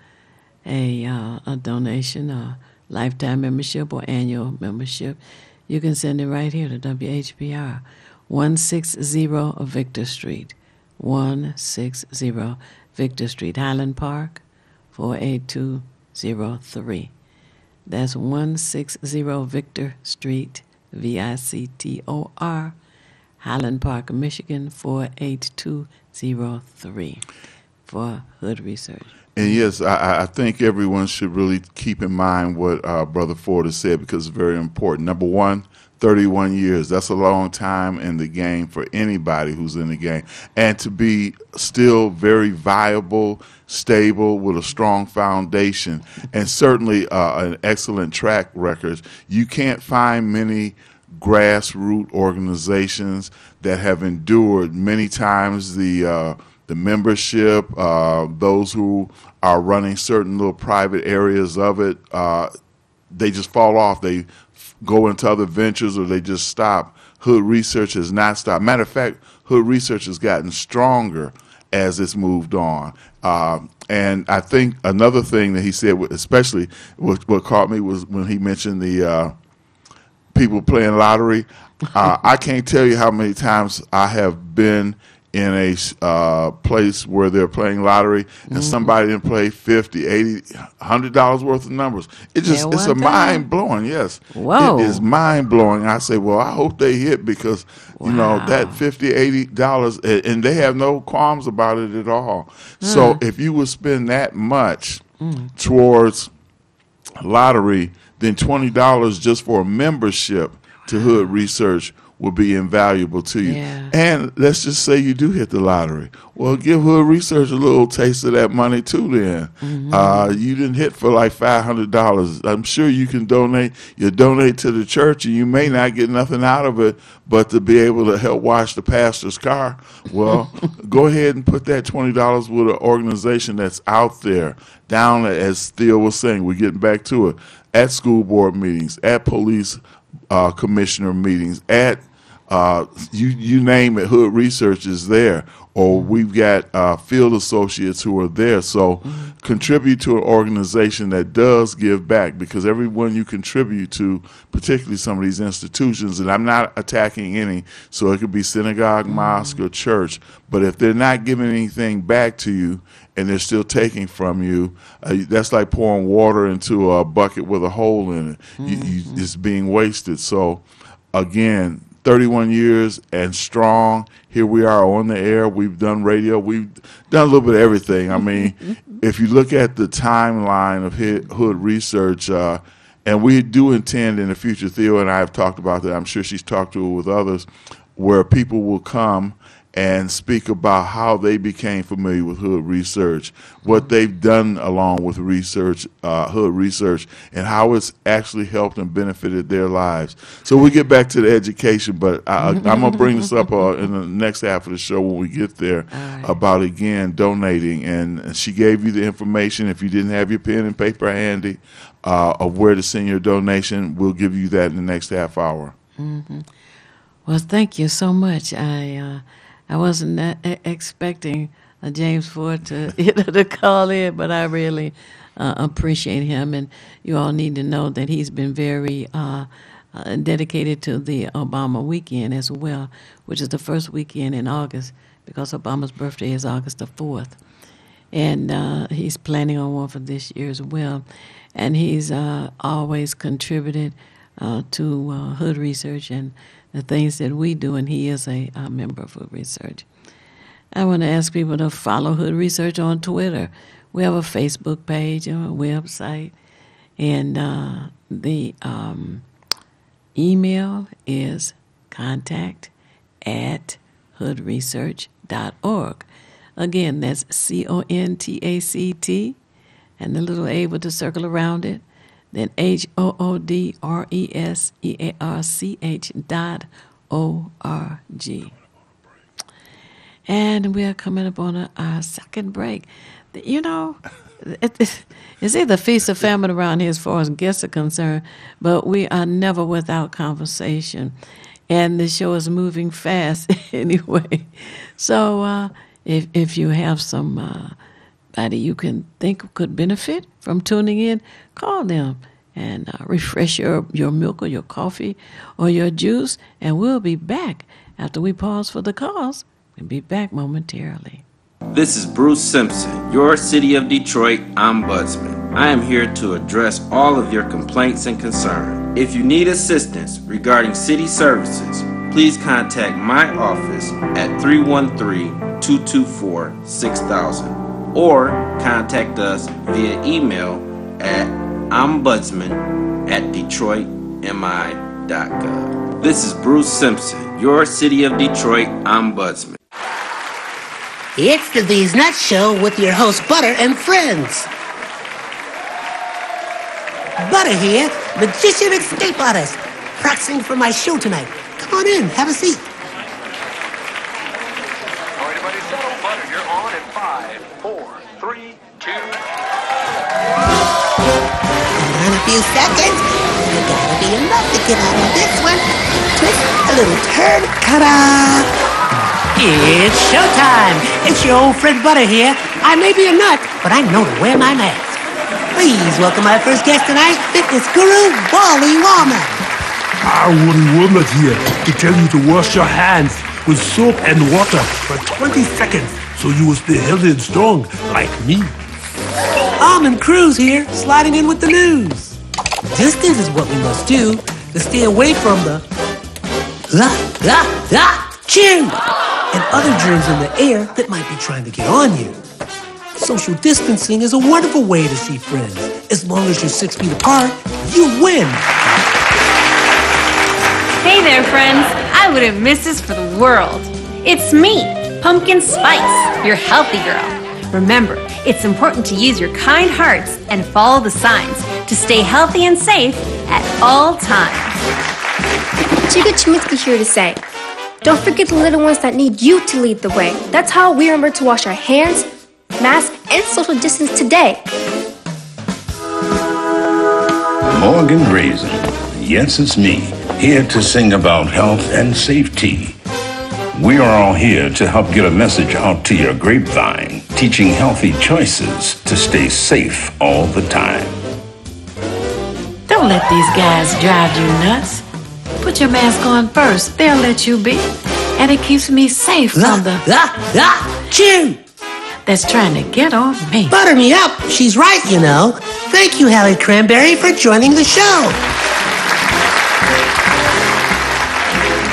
a, uh, a donation, a lifetime membership or annual membership, you can send it right here to WHPR, 160 Victor Street, 160 Victor Street, Highland Park, 48203. That's 160 Victor Street, V I C T O R, Highland Park, Michigan, 48203 for Hood Research. And yes, I- I, think everyone should really keep in mind what uh, Brother Ford has said because it's very important. Number one, 31 years. That's a long time in the game for anybody who's in the game. And to be still very viable, stable, with a strong foundation, and certainly uh, an excellent track record. You can't find many grassroots organizations that have endured many times the uh, the membership, uh, those who are running certain little private areas of it, uh, they just fall off. They go into other ventures or they just stop. Hood Research has not stopped. Matter of fact, Hood Research has gotten stronger as it's moved on. Um, and I think another thing that he said, especially what, what caught me was when he mentioned the uh, people playing lottery. Uh, I can't tell you how many times I have been in a uh, place where they're playing lottery and Mhm. somebody didn't play 50 80 100 dollars worth of numbers it just Yeah, it's a mind blowing yes Whoa. it is mind blowing i say well i hope they hit because you know that 50 80 dollars and they have no qualms about it at all so Mm. if you would spend that much Mm. towards lottery, then twenty dollars just for a membership to Hood Research will be invaluable to you. Yeah. And let's just say you do hit the lottery. Well, give Hood Research a little taste of that money too. Then Mm-hmm. uh, you didn't hit for like five hundred dollars. I'm sure you can donate. You donate to the church, and you may not get nothing out of it, but to be able to help wash the pastor's car. Well, go ahead and put that twenty dollars with an organization that's out there. Down as Theo was saying, we're getting back to it at school board meetings, at police uh, commissioner meetings, at uh, you you name it, Hood Research is there, or we've got uh, field associates who are there. So contribute to an organization that does give back, because everyone you contribute to, particularly some of these institutions, and I'm not attacking any, so it could be synagogue, mosque, or church, but if they're not giving anything back to you and they're still taking from you, uh, that's like pouring water into a bucket with a hole in it. You, you, it's being wasted. So again, 31 years and strong. Here we are on the air. We've done radio. We've done a little bit of everything. I mean, if you look at the timeline of Hood Research, uh, and we do intend in the future, Theo and I have talked about that. I'm sure she's talked to it with others, where people will come and speak about how they became familiar with Hood Research, what they've done along with research, uh, Hood Research, and how it's actually helped and benefited their lives. So we get back to the education, but I, I'm gonna bring this up uh, in the next half of the show when we get there about again donating. And she gave you the information. If you didn't have your pen and paper handy uh, of where to send your donation, we'll give you that in the next half hour. hmm Well, thank you so much. I uh, I wasn't expecting James Ford to you know, to call in, but I really uh, appreciate him, and you all need to know that he's been very uh, uh, dedicated to the Obama weekend as well, which is the first weekend in August because Obama's birthday is August the fourth and uh, he's planning on one for this year as well. And he's uh, always contributed uh, to Hood Research and the things that we do, and he is a, a member of Hood Research. I want to ask people to follow Hood Research on Twitter. We have a Facebook page and a website, and uh, the um, email is contact at hoodresearch.org. Again, that's C O N T A C T, and the little A with the circle around it. Then H O O D R E S E A R C H dot O R G. And we are coming up on a, our second break. You know, it, it- it's either feast or famine around here as far as guests are concerned, but we are never without conversation. And the show is moving fast anyway. So uh, if, if you have some uh, body you can think could benefit from tuning in, call them and uh, refresh your, your milk or your coffee or your juice, and we'll be back after we pause for the calls. We'll be back momentarily. This is Bruce Simpson, your City of Detroit ombudsman. I am here to address all of your complaints and concerns. If you need assistance regarding city services, please contact my office at 313 224 6000 or contact us via email at ombudsman at detroitmi.gov. This is Bruce Simpson, your City of Detroit ombudsman. It's the These Nuts Show with your host Butter and friends. Butter here, magician escape artist, practicing for my show tonight. Come on in, have a seat. Seconds, you gotta be enough to get out of this one. Twist a little turn, ta-da! It's showtime! It's your old friend Butter here. I may be a nut, but I know to wear my mask. Please welcome my first guest tonight, fitness guru, Wally Wallman. I Woody Woodland here to tell you to wash your hands with soap and water for 20 seconds so you will stay healthy and strong like me. Almond Cruz here, sliding in with the news. Distance is what we must do to stay away from the la la la chew and other germs in the air that might be trying to get on you. Social distancing is a wonderful way to see friends. As long as you're six feet apart, you win. Hey there, friends. I wouldn't miss this for the world. It's me, Pumpkin Spice, your healthy girl. Remember, it's important to use your kind hearts and follow the signs to stay healthy and safe at all times. Chica Chiminsky here to say, don't forget the little ones that need you to lead the way. That's how we remember to wash our hands, mask, and social distance today. Morgan Raisin. Yes, it's me, here to sing about health and safety. We are all here to help get a message out to your grapevine, teaching healthy choices to stay safe all the time. Don't let these guys drive you nuts. Put your mask on first. They'll let you be. And it keeps me safe from the ah, ah, chew. that's trying to get on me. Butter me up. She's right, you know. Thank you, Hallie Cranberry, for joining the show.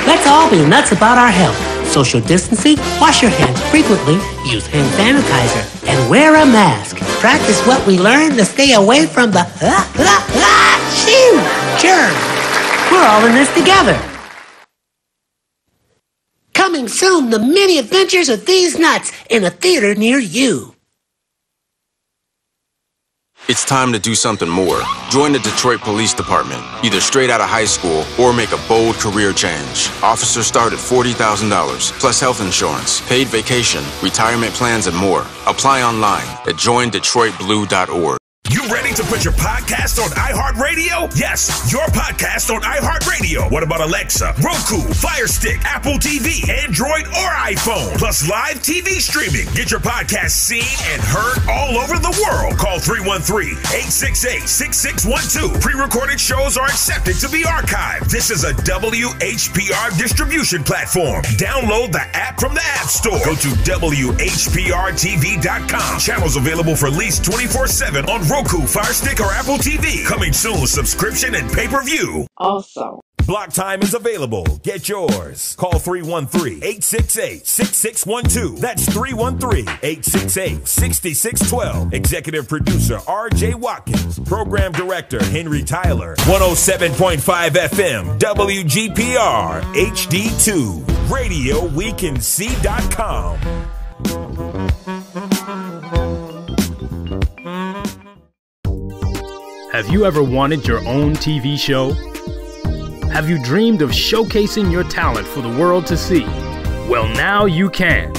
Let's all be nuts about our health. Social distancing, wash your hands frequently, use hand sanitizer, and wear a mask. Practice what we learned to stay away from the ah, ah, ah, shoo. We're all in this together. Coming soon, the many adventures of these nuts in a theater near you. It's time to do something more. Join the Detroit Police Department, either straight out of high school or make a bold career change. Officers start at $40,000, plus health insurance, paid vacation, retirement plans, and more. Apply online at joindetroitblue.org. You ready to put your podcast on iHeartRadio? Yes, your podcast on iHeartRadio. What about Alexa, Roku, Fire Stick, Apple TV, Android, or iPhone? Plus live TV streaming. Get your podcast seen and heard all over the world. Call 313-868-6612. Pre-recorded shows are accepted to be archived. This is a WHPR distribution platform. Download the app from the App Store. Go to WHPRTV.com. Channels available for lease 24-7 on Roku, Fire Stick, or Apple TV. Coming soon, subscription and pay-per-view. Also, Block time is available. Get yours. Call 313-868-6612. That's 313-868-6612. Executive producer RJ Watkins. Program director Henry Tyler. 107.5 FM WGPR HD2. Radio we can see.com. Have you ever wanted your own TV show? Have you dreamed of showcasing your talent for the world to see? Well, now you can.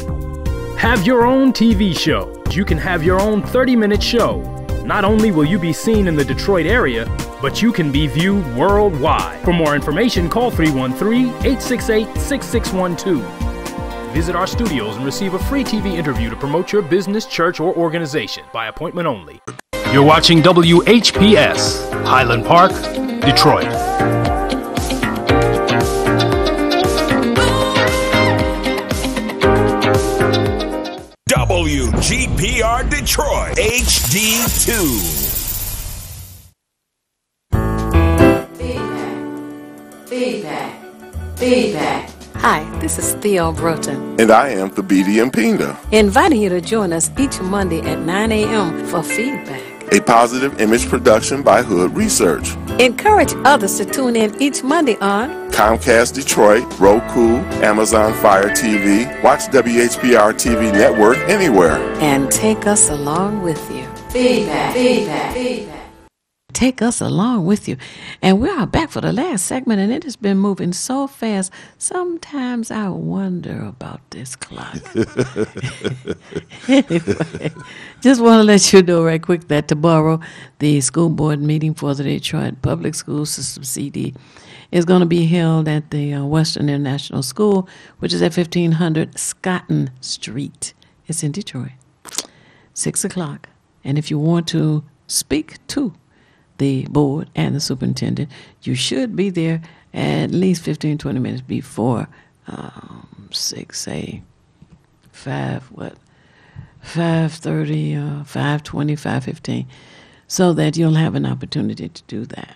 Have your own TV show. You can have your own 30 minute show. Not only will you be seen in the Detroit area, but you can be viewed worldwide. For more information, call 313 868 6612. Visit our studios and receive a free TV interview to promote your business, church, or organization by appointment only. You're watching WHPR, Highland Park, Detroit. WGPR Detroit HD2. feedback, feedback. Hi, this is Theo Broughton, And I am Thabiti Mpinda, inviting you to join us each Monday at 9 a.m. for feedback. A positive image production by Hood Research. Encourage others to tune in each Monday on Comcast Detroit, Roku, Amazon Fire TV. Watch WHPR TV Network anywhere. and take us along with you. Feedback, feedback, feedback. Take us along with you. And we are back for the last segment, and it has been moving so fast. Sometimes I wonder about this clock. anyway, just want to let you know right quick that tomorrow the school board meeting for the Detroit Public School System CD is going to be held at the uh, Western International School, which is at 1500 Scotten Street. It's in Detroit. Six o'clock. And if you want to speak to the board and the superintendent, you should be there at least 15, 20 minutes before um, 6, say 5, what, 5.30, uh, 5.20, 5.15, so that you'll have an opportunity to do that.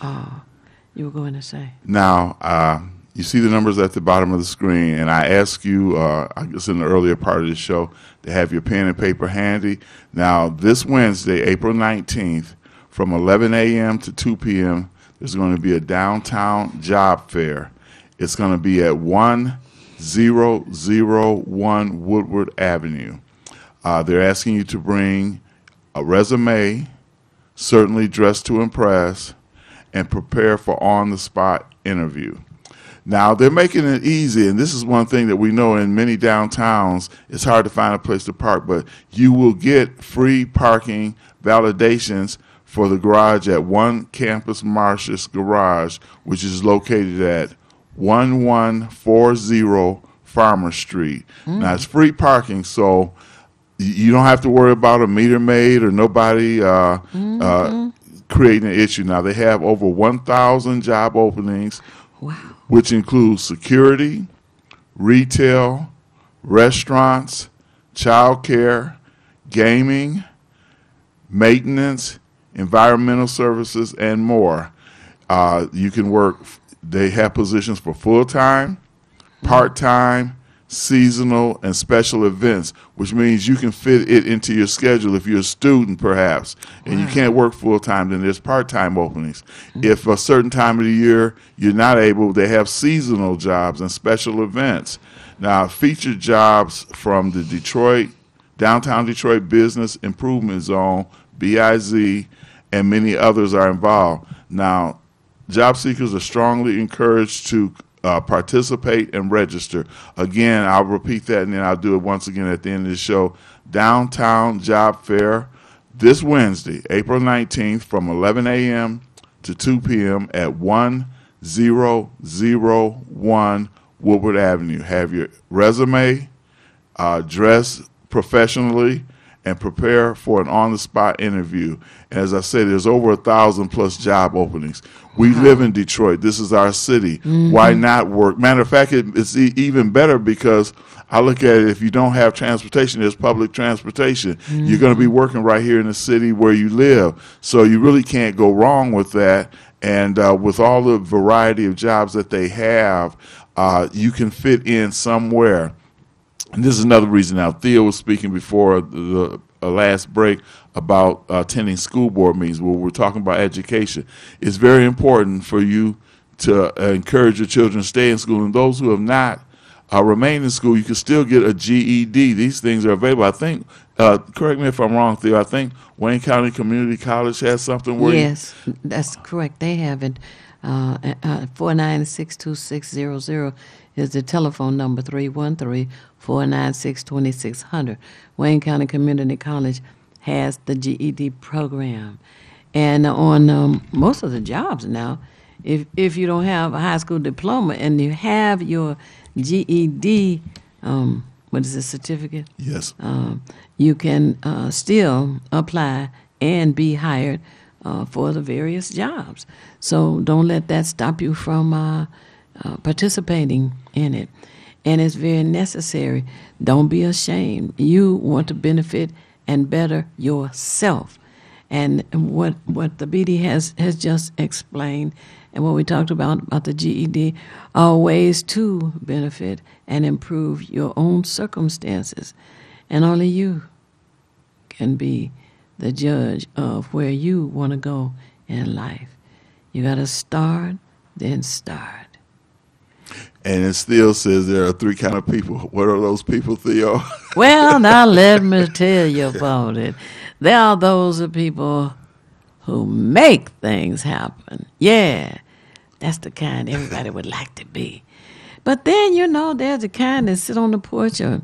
Uh, you were going to say? Now, uh, you see the numbers at the bottom of the screen, and I ask you, uh, I guess in the earlier part of the show, to have your pen and paper handy. Now, this Wednesday, April 19th, from 11 a.m. to 2 p.m., there's going to be a downtown job fair. It's going to be at 1001 Woodward Avenue. Uh, they're asking you to bring a resume, certainly dressed to impress, and prepare for on the spot interview. Now they're making it easy, and this is one thing that we know in many downtowns. It's hard to find a place to park, but you will get free parking validations for the garage at One Campus Martius Garage, which is located at 1140 Farmer Street. Now it's free parking, so you don't have to worry about a meter maid or nobody uh, uh, creating an issue. Now they have over 1,000 job openings, which includes security, retail, restaurants, childcare, gaming, maintenance, environmental services, and more. Uh, you can work they have positions for full time, part time, seasonal, and special events, which means you can fit it into your schedule if you're a student, perhaps, and you can't work full time. Then there's part time openings. If a certain time of the year you're not able, they have seasonal jobs and special events. Now, featured jobs from the Detroit Downtown Detroit Business Improvement Zone, BIZ, and many others are involved. Now, job seekers are strongly encouraged to uh, participate and register. Again, I'll repeat that and then I'll do it once again at the end of the show. Downtown Job Fair this Wednesday, April 19th from 11 a.m. to 2 p.m. at 1001 Woodward Avenue. Have your resume, uh, dress professionally, and prepare for an on-the-spot interview. And as I said, there's over a thousand plus job openings. We live in Detroit. This is our city. Why not work? Matter of fact, it, it's e- even better because I look at it. If you don't have transportation, there's public transportation. You're going to be working right here in the city where you live. So you really can't go wrong with that. And uh, with all the variety of jobs that they have, uh, you can fit in somewhere. And this is another reason now. Theo was speaking before the uh, last break about uh, attending school board meetings where we're talking about education. It's very important for you to uh, encourage your children to stay in school. And those who have not uh, remained in school, you can still get a GED. These things are available. I think, uh, correct me if I'm wrong, Theo, I think Wayne County Community College has something where Yes, that's correct. They have it. Uh, zero zero is the telephone number. Three one three four nine six twenty six hundred. Wayne County Community College has the GED program, and on um, most of the jobs now, if if you don't have a high school diploma and you have your GED, um, what is the certificate? Yes. Um, you can uh, still apply and be hired uh, for the various jobs. So don't let that stop you from uh, uh, participating in it. And it's very necessary. Don't be ashamed. You want to benefit and better yourself. And what what Thabiti has has just explained, and what we talked about about the GED, are ways to benefit and improve your own circumstances, and only you can be the judge of where you want to go in life. You got to start, then start. And it still says there are three kind of people. What are those people, Theo? Well, now let me tell you about it. There are those people who make things happen. Yeah, that's the kind everybody would like to be. But then, you know, there's the kind that sit on the porch or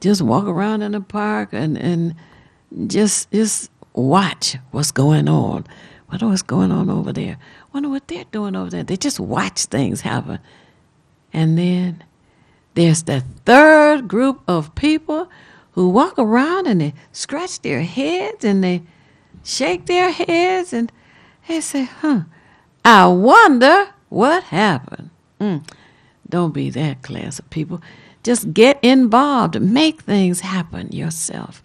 just walk around in the park and, and just just watch what's going on. Wonder what's going on over there. Wonder what they're doing over there. They just watch things happen. And then there's the third group of people who walk around and they scratch their heads and they shake their heads and they say, huh, I wonder what happened. Mm, don't be that class of people. Just get involved, make things happen yourself.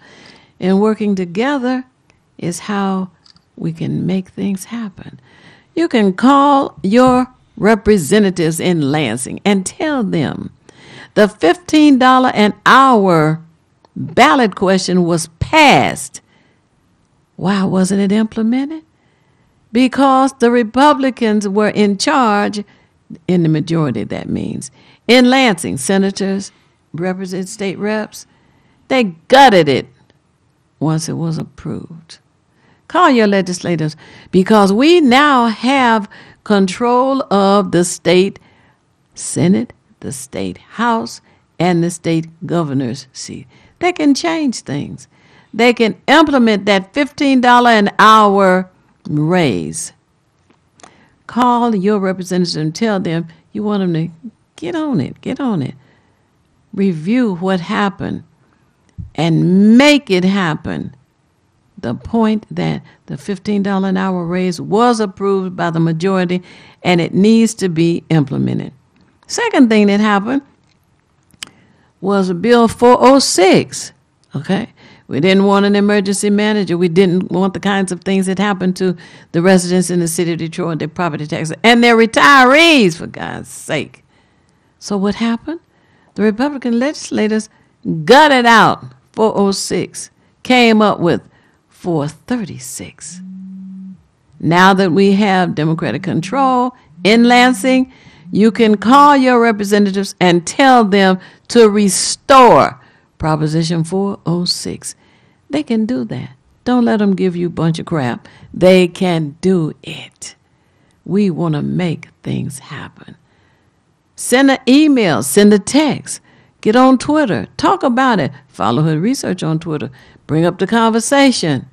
And working together is how we can make things happen. You can call your representatives in Lansing and tell them the $15 an hour ballot question was passed. Why wasn't it implemented? Because the Republicans were in charge, in the majority, that means. In Lansing, senators, represent state reps, they gutted it once it was approved. Call your legislators because we now have control of the state Senate, the state House, and the state governor's seat. They can change things. They can implement that $15 an hour raise. Call your representative and tell them you want them to get on it, get on it. Review what happened and make it happen. The point that the $15 an hour raise was approved by the majority and it needs to be implemented. Second thing that happened was a Bill 406, okay, We didn't want an emergency manager. We didn't want the kinds of things that happened to the residents in the city of Detroit, their property taxes, and their retirees, for God's sake. So what happened? The Republican legislators gutted out 406, came up with 436. Now that we have Democratic control in Lansing, you can call your representatives and tell them to restore Proposition 406. They can do that. Don't let them give you a bunch of crap. They can do it. We want to make things happen. Send an email, send a text, get on Twitter, talk about it, follow her research on Twitter, bring up the conversation.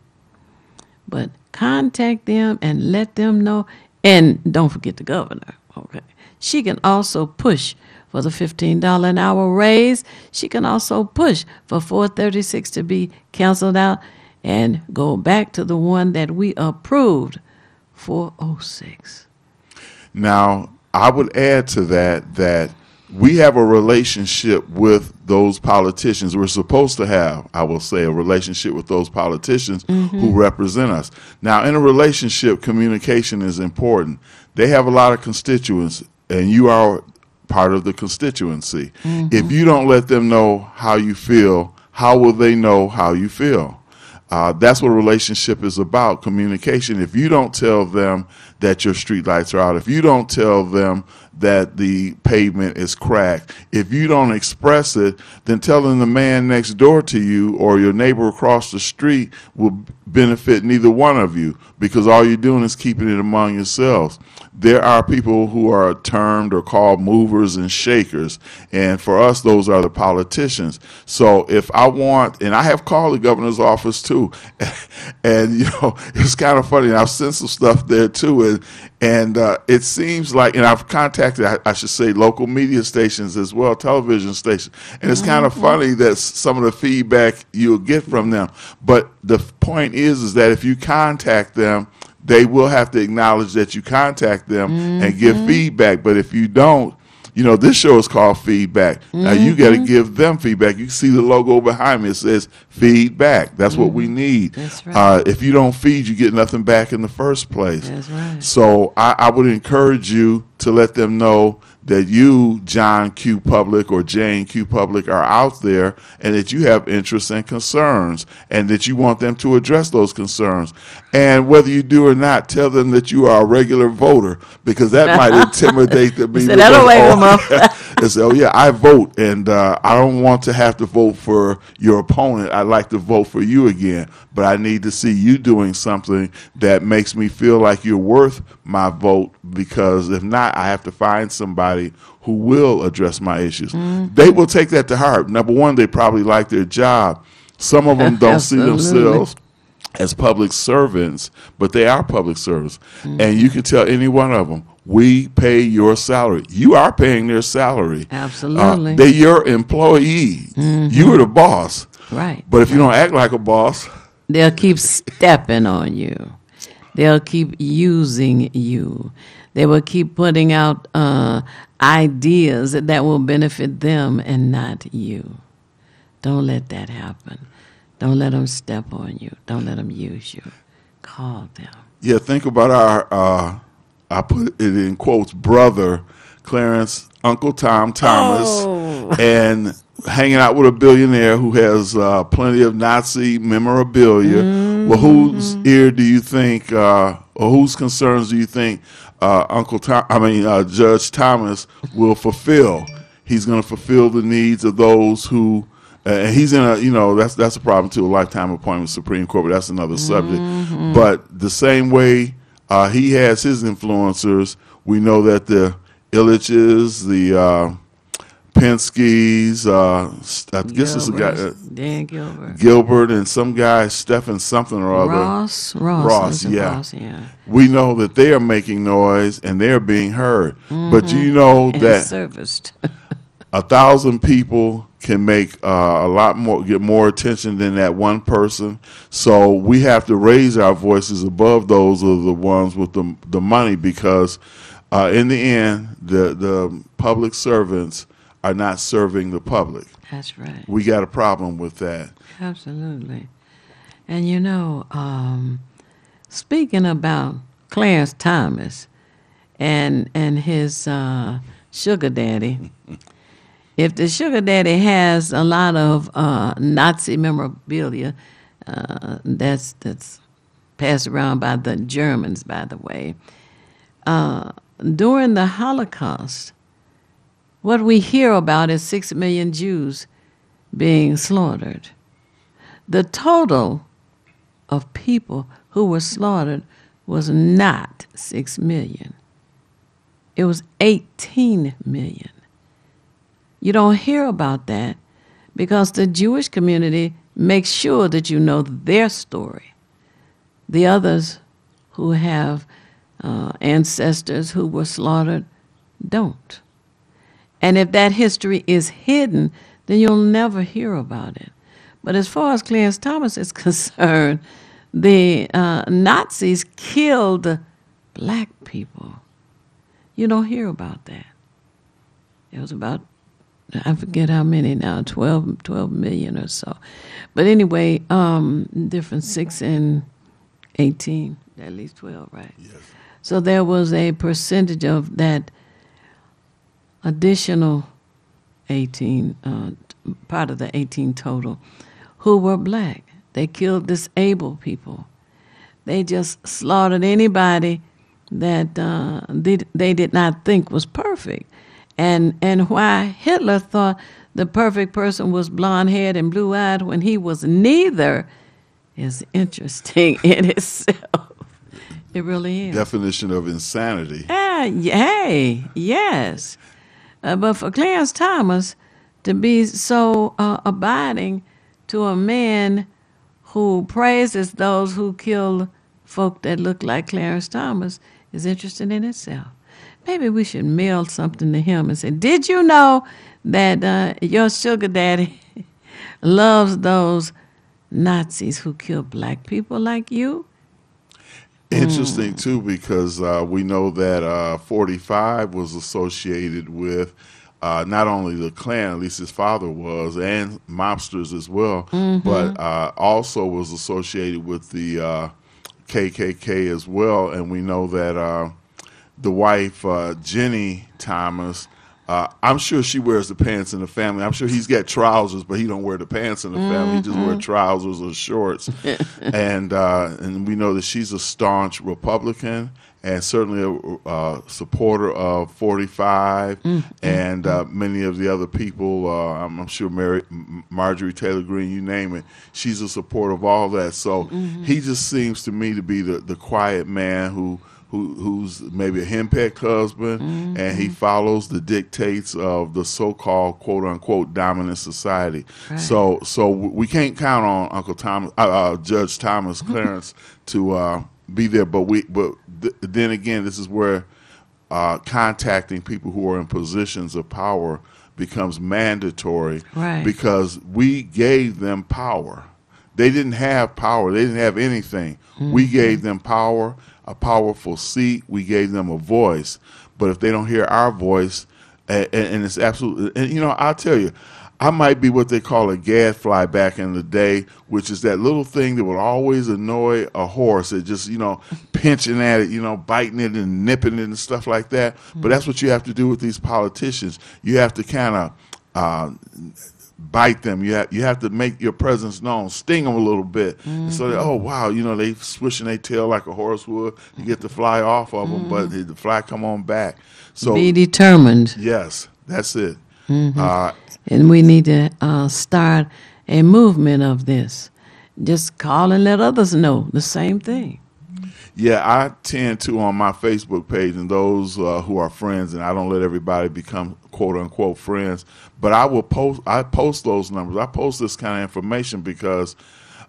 But contact them and let them know. And don't forget the governor. Okay. She can also push for the $15 an hour raise. She can also push for 436 to be canceled out and go back to the one that we approved, 406. Now, I would add to that that we have a relationship with those politicians. We're supposed to have, I will say, a relationship with those politicians who represent us. Now, in a relationship, communication is important. They have a lot of constituents, and you are part of the constituency. If you don't let them know how you feel, how will they know how you feel? Uh, that's what a relationship is about communication. If you don't tell them that your street lights are out, if you don't tell them that the pavement is cracked, if you don't express it, then telling the man next door to you or your neighbor across the street will benefit neither one of you because all you're doing is keeping it among yourselves. There are people who are termed or called movers and shakers, and for us, those are the politicians. So if I want, and I have called the governor's office too, and you know, it's kind of funny. I've sent some stuff there too, and and uh, it seems like, and I've contacted, I, I should say, local media stations as well, television stations, and it's kind of funny that some of the feedback you'll get from them. But the point is, is that if you contact them, they will have to acknowledge that you contact them and give feedback. But if you don't, you know, this show is called Feedback. Now you got to give them feedback. You see the logo behind me. It says feedback. That's what we need. That's right. Uh, if you don't feed, you get nothing back in the first place. That's right. So I, I would encourage you to let them know that you, John Q. Public or Jane Q. Public, are out there and that you have interests and concerns and that you want them to address those concerns. And whether you do or not, tell them that you are a regular voter because that might intimidate them. Say, "That'll wake 'em up." and say, "Oh yeah, I vote, and uh, I don't want to have to vote for your opponent. I'd like to vote for you again, but I need to see you doing something that makes me feel like you're worth my vote. Because if not, I have to find somebody who will address my issues. They will take that to heart. Number one, they probably like their job. Some of them don't see themselves as public servants, but they are public servants. And you can tell any one of them, we pay your salary. You are paying their salary. Absolutely. Uh, they're your employee. You are the boss. Right. But if you don't act like a boss, They'll keep stepping on you. They'll keep using you. They will keep putting out uh, ideas that will benefit them and not you. Don't let that happen. Don't let them step on you. Don't let them use you. Call them. yeah, think about our, uh, I put it in quotes, brother, Clarence, Uncle Tom Thomas, Oh. and hanging out with a billionaire who has uh, plenty of Nazi memorabilia. Well, whose ear do you think, uh, or whose concerns do you think uh, Uncle Tom, I mean uh, Judge Thomas will fulfill? He's going to fulfill the needs of those who. And he's in a, you know, that's that's a problem too. A lifetime appointment, Supreme Court, but that's another subject. But the same way uh, he has his influencers, we know that the Ilitches, the uh, Penske's, uh, I guess it's a guy, uh, Dan Gilbert. Gilbert, and some guy, Stephen something or other. Ross, Ross, Ross, yeah. Ross, yeah. We know that they are making noise and they're being heard. But Mhm. you know And that serviced. a thousand people can make uh, a lot more, get more attention than that one person. So we have to raise our voices above those of the ones with the the money because uh, in the end, the the public servants are not serving the public. That's right. We got a problem with that. Absolutely. And you know, um, speaking about Clarence Thomas and and his uh, sugar daddy, if the sugar daddy has a lot of uh, Nazi memorabilia, uh, that's that's passed around by the Germans, by the way. Uh, during the Holocaust, what we hear about is six million Jews being slaughtered. The total of people who were slaughtered was not six million. It was 18 million. You don't hear about that because the Jewish community makes sure that you know their story. The others who have uh, ancestors who were slaughtered don't. And if that history is hidden, then you'll never hear about it. But as far as Clarence Thomas is concerned, the uh, Nazis killed black people. You don't hear about that. It was about, I forget how many now, 12, 12 million or so. But anyway, um, different six and 18, at least 12, right? Yes. So there was a percentage of that additional 18, uh, part of the 18 total, who were black. They killed disabled people. They just slaughtered anybody that uh, they, they did not think was perfect. And, and why Hitler thought the perfect person was blonde haired and blue eyed when he was neither is interesting in itself. It really is. Definition of insanity. Ah, hey, yes. Uh, but for Clarence Thomas to be so uh, abiding to a man who praises those who kill folk that look like Clarence Thomas is interesting in itself. Maybe we should mail something to him and say, Did you know that uh, your sugar daddy loves those Nazis who kill black people like you? Interesting too, because uh, we know that uh, 45 was associated with uh, not only the Klan, at least his father was, and mobsters as well, Mhm. but uh, also was associated with the uh, KKK as well. And we know that uh, the wife, uh, Ginni Thomas, uh, I'm sure she wears the pants in the family. I'm sure he's got trousers, but he don't wear the pants in the family. He just wear Mhm. trousers or shorts. and uh, and we know that she's a staunch Republican and certainly a uh, supporter of 45 Mm, and uh, many of the other people. Uh, I'm, I'm sure Mary, Marjorie Taylor Greene, you name it. She's a supporter of all that. So Mhm. he just seems to me to be the, the quiet man who. Who, who's maybe a henpecked husband, and he follows the dictates of the so-called "quote unquote" dominant society. Right. So, so we can't count on Uncle Thomas, uh, uh, Judge Thomas Clarence, to uh, be there. But we, but th- then again, this is where uh, contacting people who are in positions of power becomes mandatory, Right. because we gave them power. They didn't have power. They didn't have anything. We gave them power, a powerful seat. We gave them a voice. But if they don't hear our voice, and, and it's absolutely, and you know, I'll tell you, I might be what they call a gadfly back in the day, which is that little thing that would always annoy a horse. It just, you know, pinching at it, you know, biting it and nipping it and stuff like that. But that's what you have to do with these politicians. You have to kind of uh, bite them. You have you have to make your presence known, sting them a little bit, so that oh wow, you know they swishing their tail like a horse would. You get the fly off of them, but the fly come on back. So Be determined. Yes, that's it. Mhm. Uh, and we need to uh, start a movement of this. Just call and let others know the same thing. Yeah, I tend to on my Facebook page and those uh, who are friends, and I don't let everybody become quote unquote friends, but I will post. I post those numbers. I post this kind of information because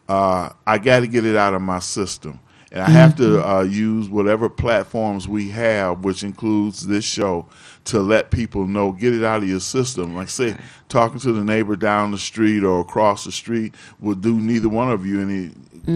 uh, I got to get it out of my system, and I have to uh, use whatever platforms we have, which includes this show, to let people know. Get it out of your system. Like say, talking to the neighbor down the street or across the street will do neither one of you any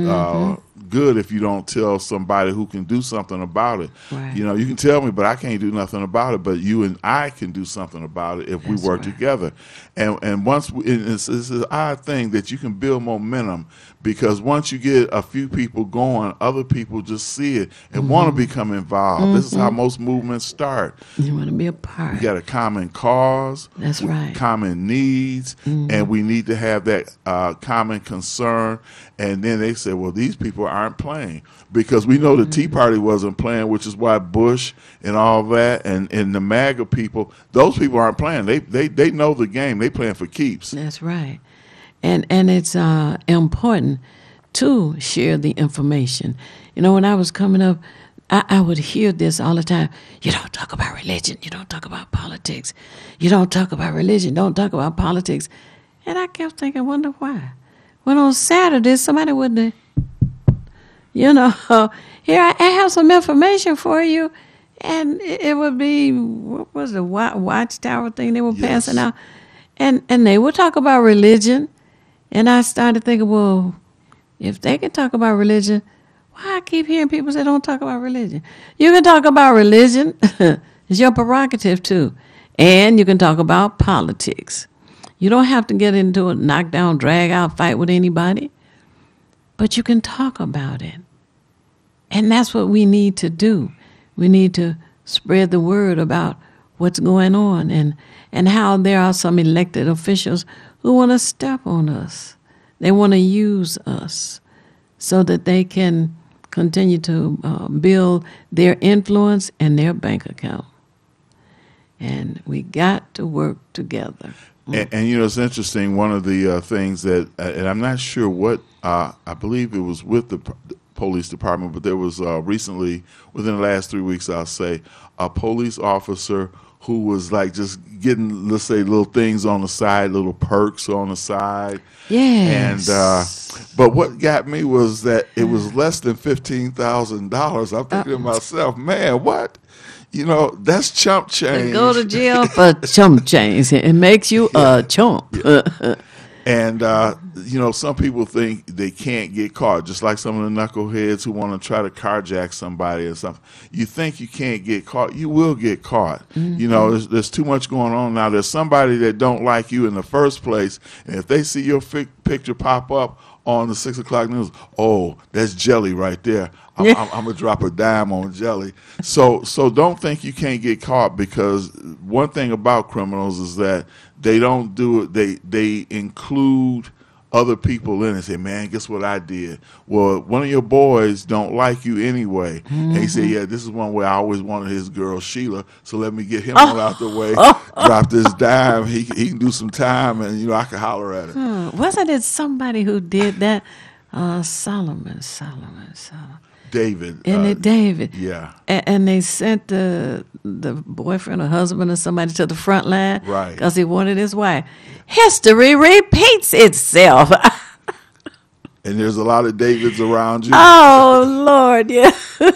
uh, Mhm. Good if you don't tell somebody who can do something about it. Right. You know, you can tell me, but I can't do nothing about it. But you and I can do something about it if we work together. And and once we, and it's, it's an odd thing that you can build momentum because once you get a few people going, other people just see it and want to become involved. This is how Mhm. most movements start. You want to be a part. We got a common cause. That's right. Common needs, Mhm. and we need to have that uh, common concern. And then they said, "Well, these people aren't playing because we know the Mm-hmm. Tea Party wasn't playing, which is why Bush and all that, and and the MAGA people, those people aren't playing. They they they know the game. They playing for keeps. That's right. And and it's uh, important to share the information. You know, when I was coming up, I, I would hear this all the time. You don't talk about religion. You don't talk about politics. You don't talk about religion. Don't talk about politics. And I kept thinking, wonder why. When on Saturday, somebody would, you know, here I, I have some information for you, and it, it would be what was the watchtower thing they were passing out, and and they would talk about religion, and I started thinking, well, if they can talk about religion, why I keep hearing people say don't talk about religion? You can talk about religion; it's your prerogative too, and you can talk about politics. You don't have to get into a knockdown, drag out fight with anybody, but you can talk about it. And that's what we need to do. We need to spread the word about what's going on and, and how there are some elected officials who want to step on us. They want to use us so that they can continue to uh, build their influence and their bank account. And we got to work together. And, and you know, it's interesting. One of the uh, things that, uh, and I'm not sure what, uh, I believe it was with the police department, but there was uh, recently, within the last three weeks, I'll say, a police officer who was like just getting, let's say, little things on the side, little perks on the side. Yeah. And uh, but what got me was that it was less than fifteen thousand dollars. I'm thinking to myself, man, what? You know, that's chump change. Go to jail for chump change. It makes you a chump. And uh, you know, some people think they can't get caught, just like some of the knuckleheads who want to try to carjack somebody or something. You think you can't get caught, you will get caught. You know, there's, there's too much going on now. There's somebody that don't like you in the first place, and if they see your fi- picture pop up on the six o'clock news, oh, that's jelly right there. I'm, I'm, I'm gonna drop a dime on jelly. So, so don't think you can't get caught because one thing about criminals is that they don't do it. They they include other people in and say, "Man, guess what I did? Well, one of your boys don't like you anyway." And he said. "Yeah, this is one way I always wanted his girl Sheila. So let me get him on out the way. Drop this dime. He he can do some time, and you know I can holler at him." Hmm, Wasn't it somebody who did that? Uh, Solomon, Solomon, Solomon. David. And uh, it David. Yeah. A- And, they sent the the boyfriend or husband or somebody to the front line. Right. Because he wanted his wife. History repeats itself. And there's a lot of Davids around you. oh, Lord, yeah.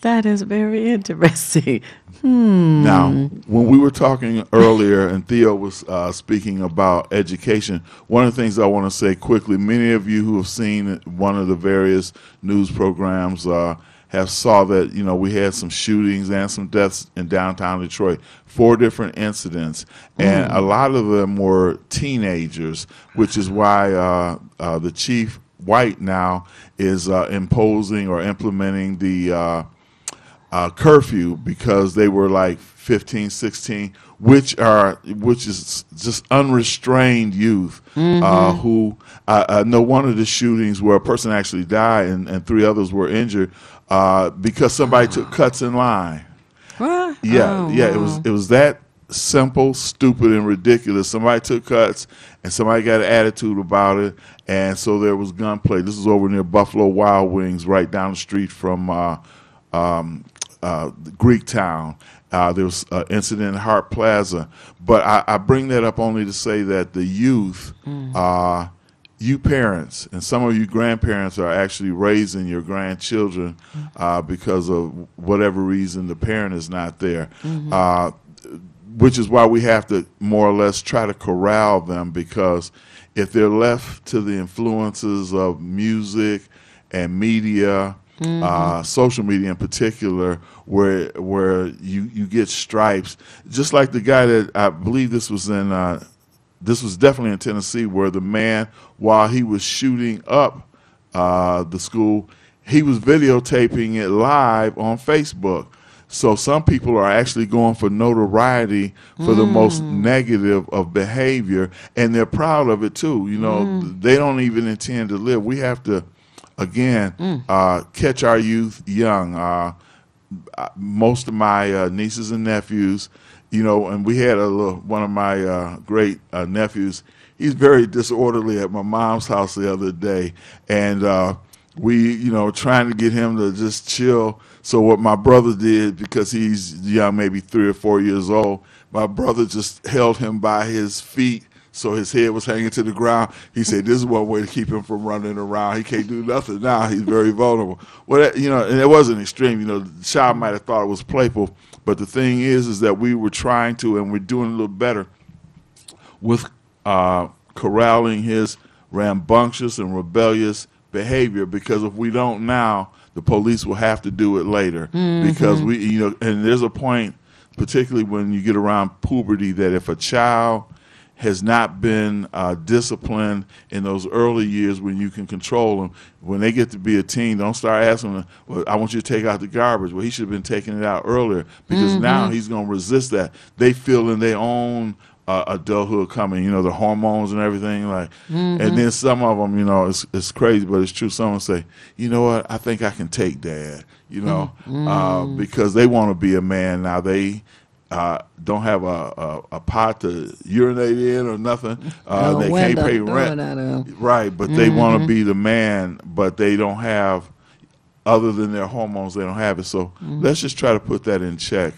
that is very interesting. Hmm. Now, when we were talking earlier and Theo was uh, speaking about education, one of the things I want to say quickly many of you who have seen one of the various news programs uh, have saw that you know we had some shootings and some deaths in downtown Detroit, four different incidents, and Mm. a lot of them were teenagers, which is why uh, uh, the chief White now is uh, imposing or implementing the uh, uh, curfew because they were like 15, 16, which are which is just unrestrained youth uh, Mhm. who I, I know one of the shootings where a person actually died and, and three others were injured uh, because somebody took cuts in line. What? Yeah, Oh, yeah, it was it was that simple, stupid, and ridiculous. Somebody took cuts, and somebody got an attitude about it, and so there was gunplay. This is over near Buffalo Wild Wings, right down the street from uh, um, uh, Greektown. Uh, there was an incident in Hart Plaza, but I, I bring that up only to say that the youth. Mm. Uh, you parents and some of you grandparents are actually raising your grandchildren uh, because of whatever reason the parent is not there. Mhm. Uh, which is why we have to more or less try to corral them because if they're left to the influences of music and media, Mhm. uh, social media in particular, where where you you get stripes, just like the guy that I believe this was in. Uh, this was definitely in Tennessee, where the man, while he was shooting up uh, the school, he was videotaping it live on Facebook. So some people are actually going for notoriety for the most negative of behavior, and they're proud of it too. You know, Mm. they don't even intend to live. We have to, again, Mm. uh, catch our youth young. Uh, most of my uh, nieces and nephews, you know, and we had a little, one of my uh, great uh, nephews. He's very disorderly at my mom's house the other day, and uh, we, you know, trying to get him to just chill. So what my brother did, because he's young, maybe three or four years old, my brother just held him by his feet so his head was hanging to the ground. He said, "This is one way to keep him from running around. He can't do nothing now. He's very vulnerable." Well, that, you know, and it wasn't extreme. You know, the child might have thought it was playful, but the thing is, is that we were trying to, and we're doing a little better with uh, corralling his rambunctious and rebellious behavior. Because if we don't now, the police will have to do it later. Because Mhm. we, you know, and there's a point, particularly when you get around puberty, that if a child has not been uh, disciplined in those early years when you can control them. When they get to be a teen, don't start asking them, well, I want you to take out the garbage. Well, he should have been taking it out earlier because now Mhm. he's going to resist that. They feel in their own uh, adulthood coming, you know, the hormones and everything. Like, Mhm. And then some of them, you know, it's, it's crazy, but it's true. Some will say, you know what, I think I can take dad, you know, uh, Mm. because they want to be a man now. They uh, don't have a, a, a pot to urinate in or nothing. Uh, No they can't pay rent. out of. Right, but they want to be the man, but they don't have, other than their hormones, they don't have it. So Mhm. let's just try to put that in check.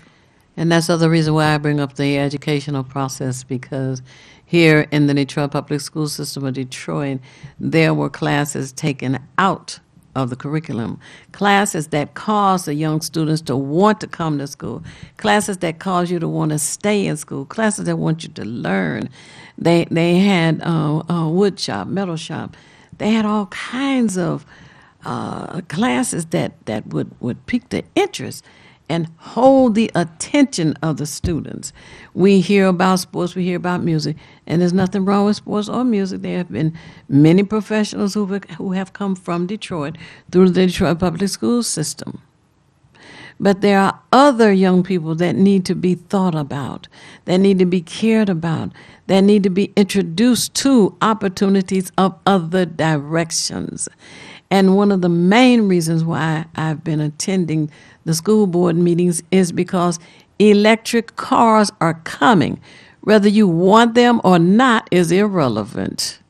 And that's the other reason why I bring up the educational process because here in the Detroit Public School System of Detroit, there were classes taken out of the curriculum, classes that cause the young students to want to come to school, classes that cause you to want to stay in school, classes that want you to learn. They they had uh, a wood shop, metal shop. They had all kinds of uh, classes that, that would, would pique the interest and hold the attention of the students. We hear about sports, we hear about music, and there's nothing wrong with sports or music. There have been many professionals who, who have come from Detroit through the Detroit public school system. But there are other young people that need to be thought about, that need to be cared about, that need to be introduced to opportunities of other directions. And one of the main reasons why I've been attending the school board meetings is because electric cars are coming. Whether you want them or not is irrelevant.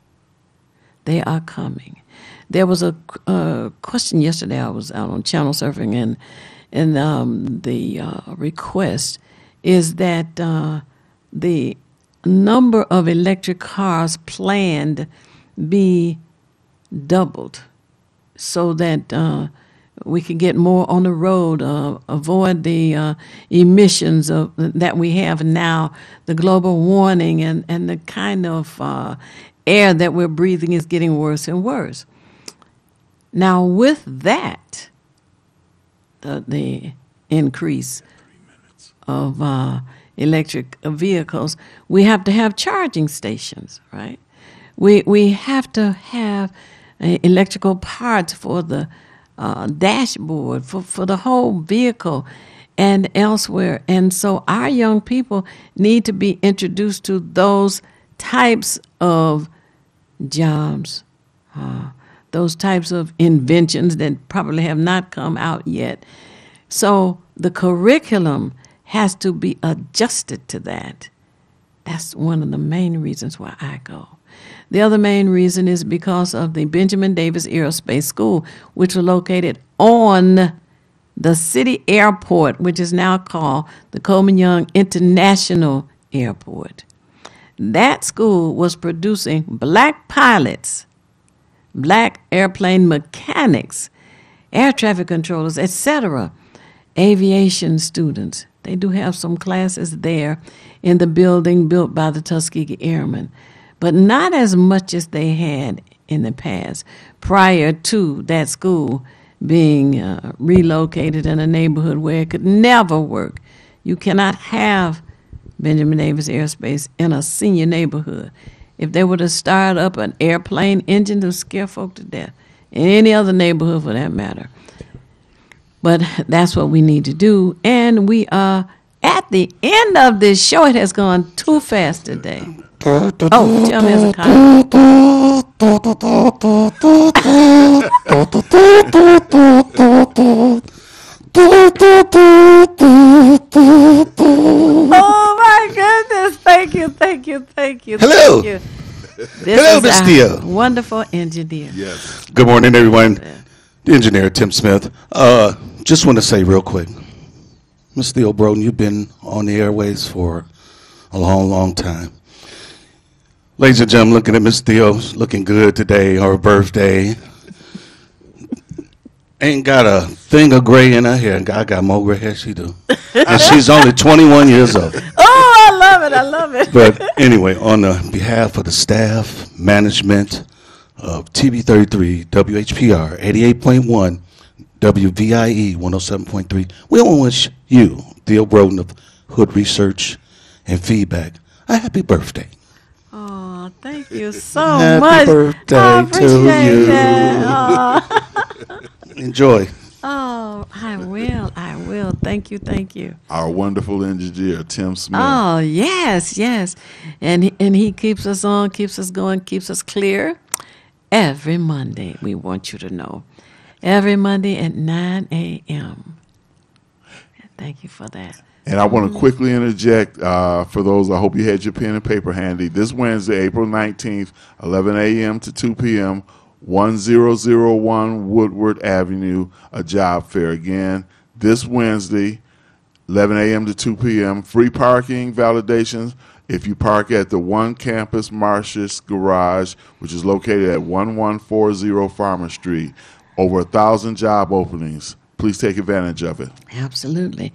They are coming. There was a, uh question yesterday. I was out on channel surfing, and and um, the uh, request is that uh, the number of electric cars planned be doubled, so that uh, we can get more on the road, uh, avoid the uh, emissions of that we have now, the global warming, and and the kind of uh, air that we're breathing is getting worse and worse. Now, with that, the, the increase of uh, electric vehicles, we have to have charging stations, right? We we have to have uh, electrical parts for the uh, dashboard, for, for the whole vehicle, and elsewhere. And so our young people need to be introduced to those types of jobs, uh, those types of inventions that probably have not come out yet. So the curriculum has to be adjusted to that. That's one of the main reasons why I go. The other main reason is because of the Benjamin Davis Aerospace School, which was located on the city airport, which is now called the Coleman Young International Airport. That school was producing black pilots, black airplane mechanics, air traffic controllers, etc., aviation students. They do have some classes there in the building built by the Tuskegee Airmen, but not as much as they had in the past. Prior to that school being uh, relocated in a neighborhood where it could never work, you cannot have Benjamin Davis Airspace in a senior neighborhood. If they were to start up an airplane engine to scare folk to death, in any other neighborhood for that matter. But that's what we need to do. And we are at the end of this show. It has gone too fast today. Oh, tell me as a Oh my goodness! Thank you, thank you, thank you. Hello. Thank you. This Hello, is Miss our Wonderful engineer. Yes. Good morning, everyone. The engineer, Tim Smith. Uh, just want to say real quick, Miss Theo Broden, you've been on the airways for a long, long time. Ladies and gentlemen, looking at Miss Theo, looking good today, her birthday. Ain't got a thing of gray in her hair. I got more gray hair she do. And she's only 21 years old. Oh, I love it. I love it. But anyway, on the behalf of the staff, management of TV33, WHPR 88.1, WVIE 107.3, we want to wish you, Theo Broden of Hood Research and Feedback, a happy birthday. Oh, thank you so Happy much. birthday I to you. that. Oh. Enjoy. Oh, I will. I will. Thank you. Thank you. Our wonderful engineer, Tim Smith. Oh, yes, yes. And and he keeps us on, keeps us going, keeps us clear every Monday. We want you to know. Every Monday at 9 a.m. Thank you for that. And I want to quickly interject uh, for those, I hope you had your pen and paper handy. This Wednesday, April 19th, 11 a.m. to 2 p.m., 1001 Woodward Avenue, a job fair. Again, this Wednesday, 11 a.m. to 2 p.m., free parking validations. If you park at the One Campus Martius Garage, which is located at 1140 Farmer Street, over a thousand job openings. Please take advantage of it. Absolutely.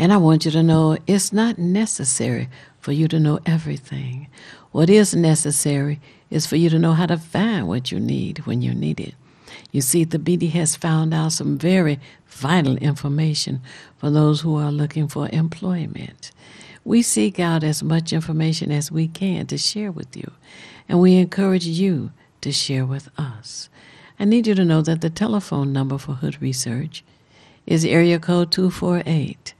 And I want you to know it's not necessary for you to know everything. What is necessary is for you to know how to find what you need when you need it. You see, Thabiti has found out some very vital information for those who are looking for employment. We seek out as much information as we can to share with you, and we encourage you to share with us. I need you to know that the telephone number for Hood Research is area code 248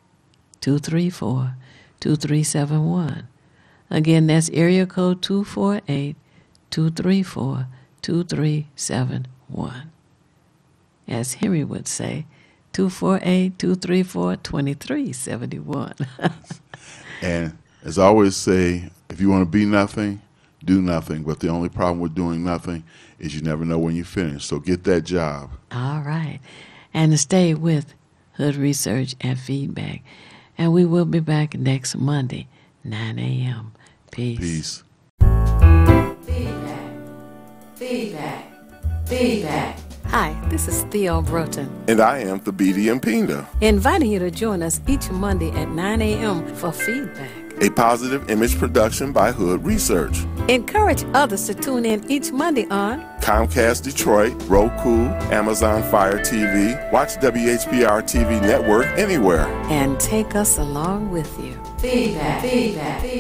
234 2371. Again, that's area code 248 234 2371. As Henry would say, 248 234 2371. And as I always say, if you want to be nothing, do nothing. But the only problem with doing nothing is you never know when you finish. So get that job. All right. And to stay with Hood Research and Feedback. And we will be back next Monday, 9 a.m. Peace. Peace. Feedback. Feedback. Feedback. Hi, this is Theo Broughton, And I am Thabiti Mpinda, inviting you to join us each Monday at 9 a.m. for feedback. A positive image production by Hood Research. Encourage others to tune in each Monday on Comcast Detroit, Roku, Amazon Fire TV. Watch WHPR TV network anywhere. and take us along with you. Feedback. Feedback.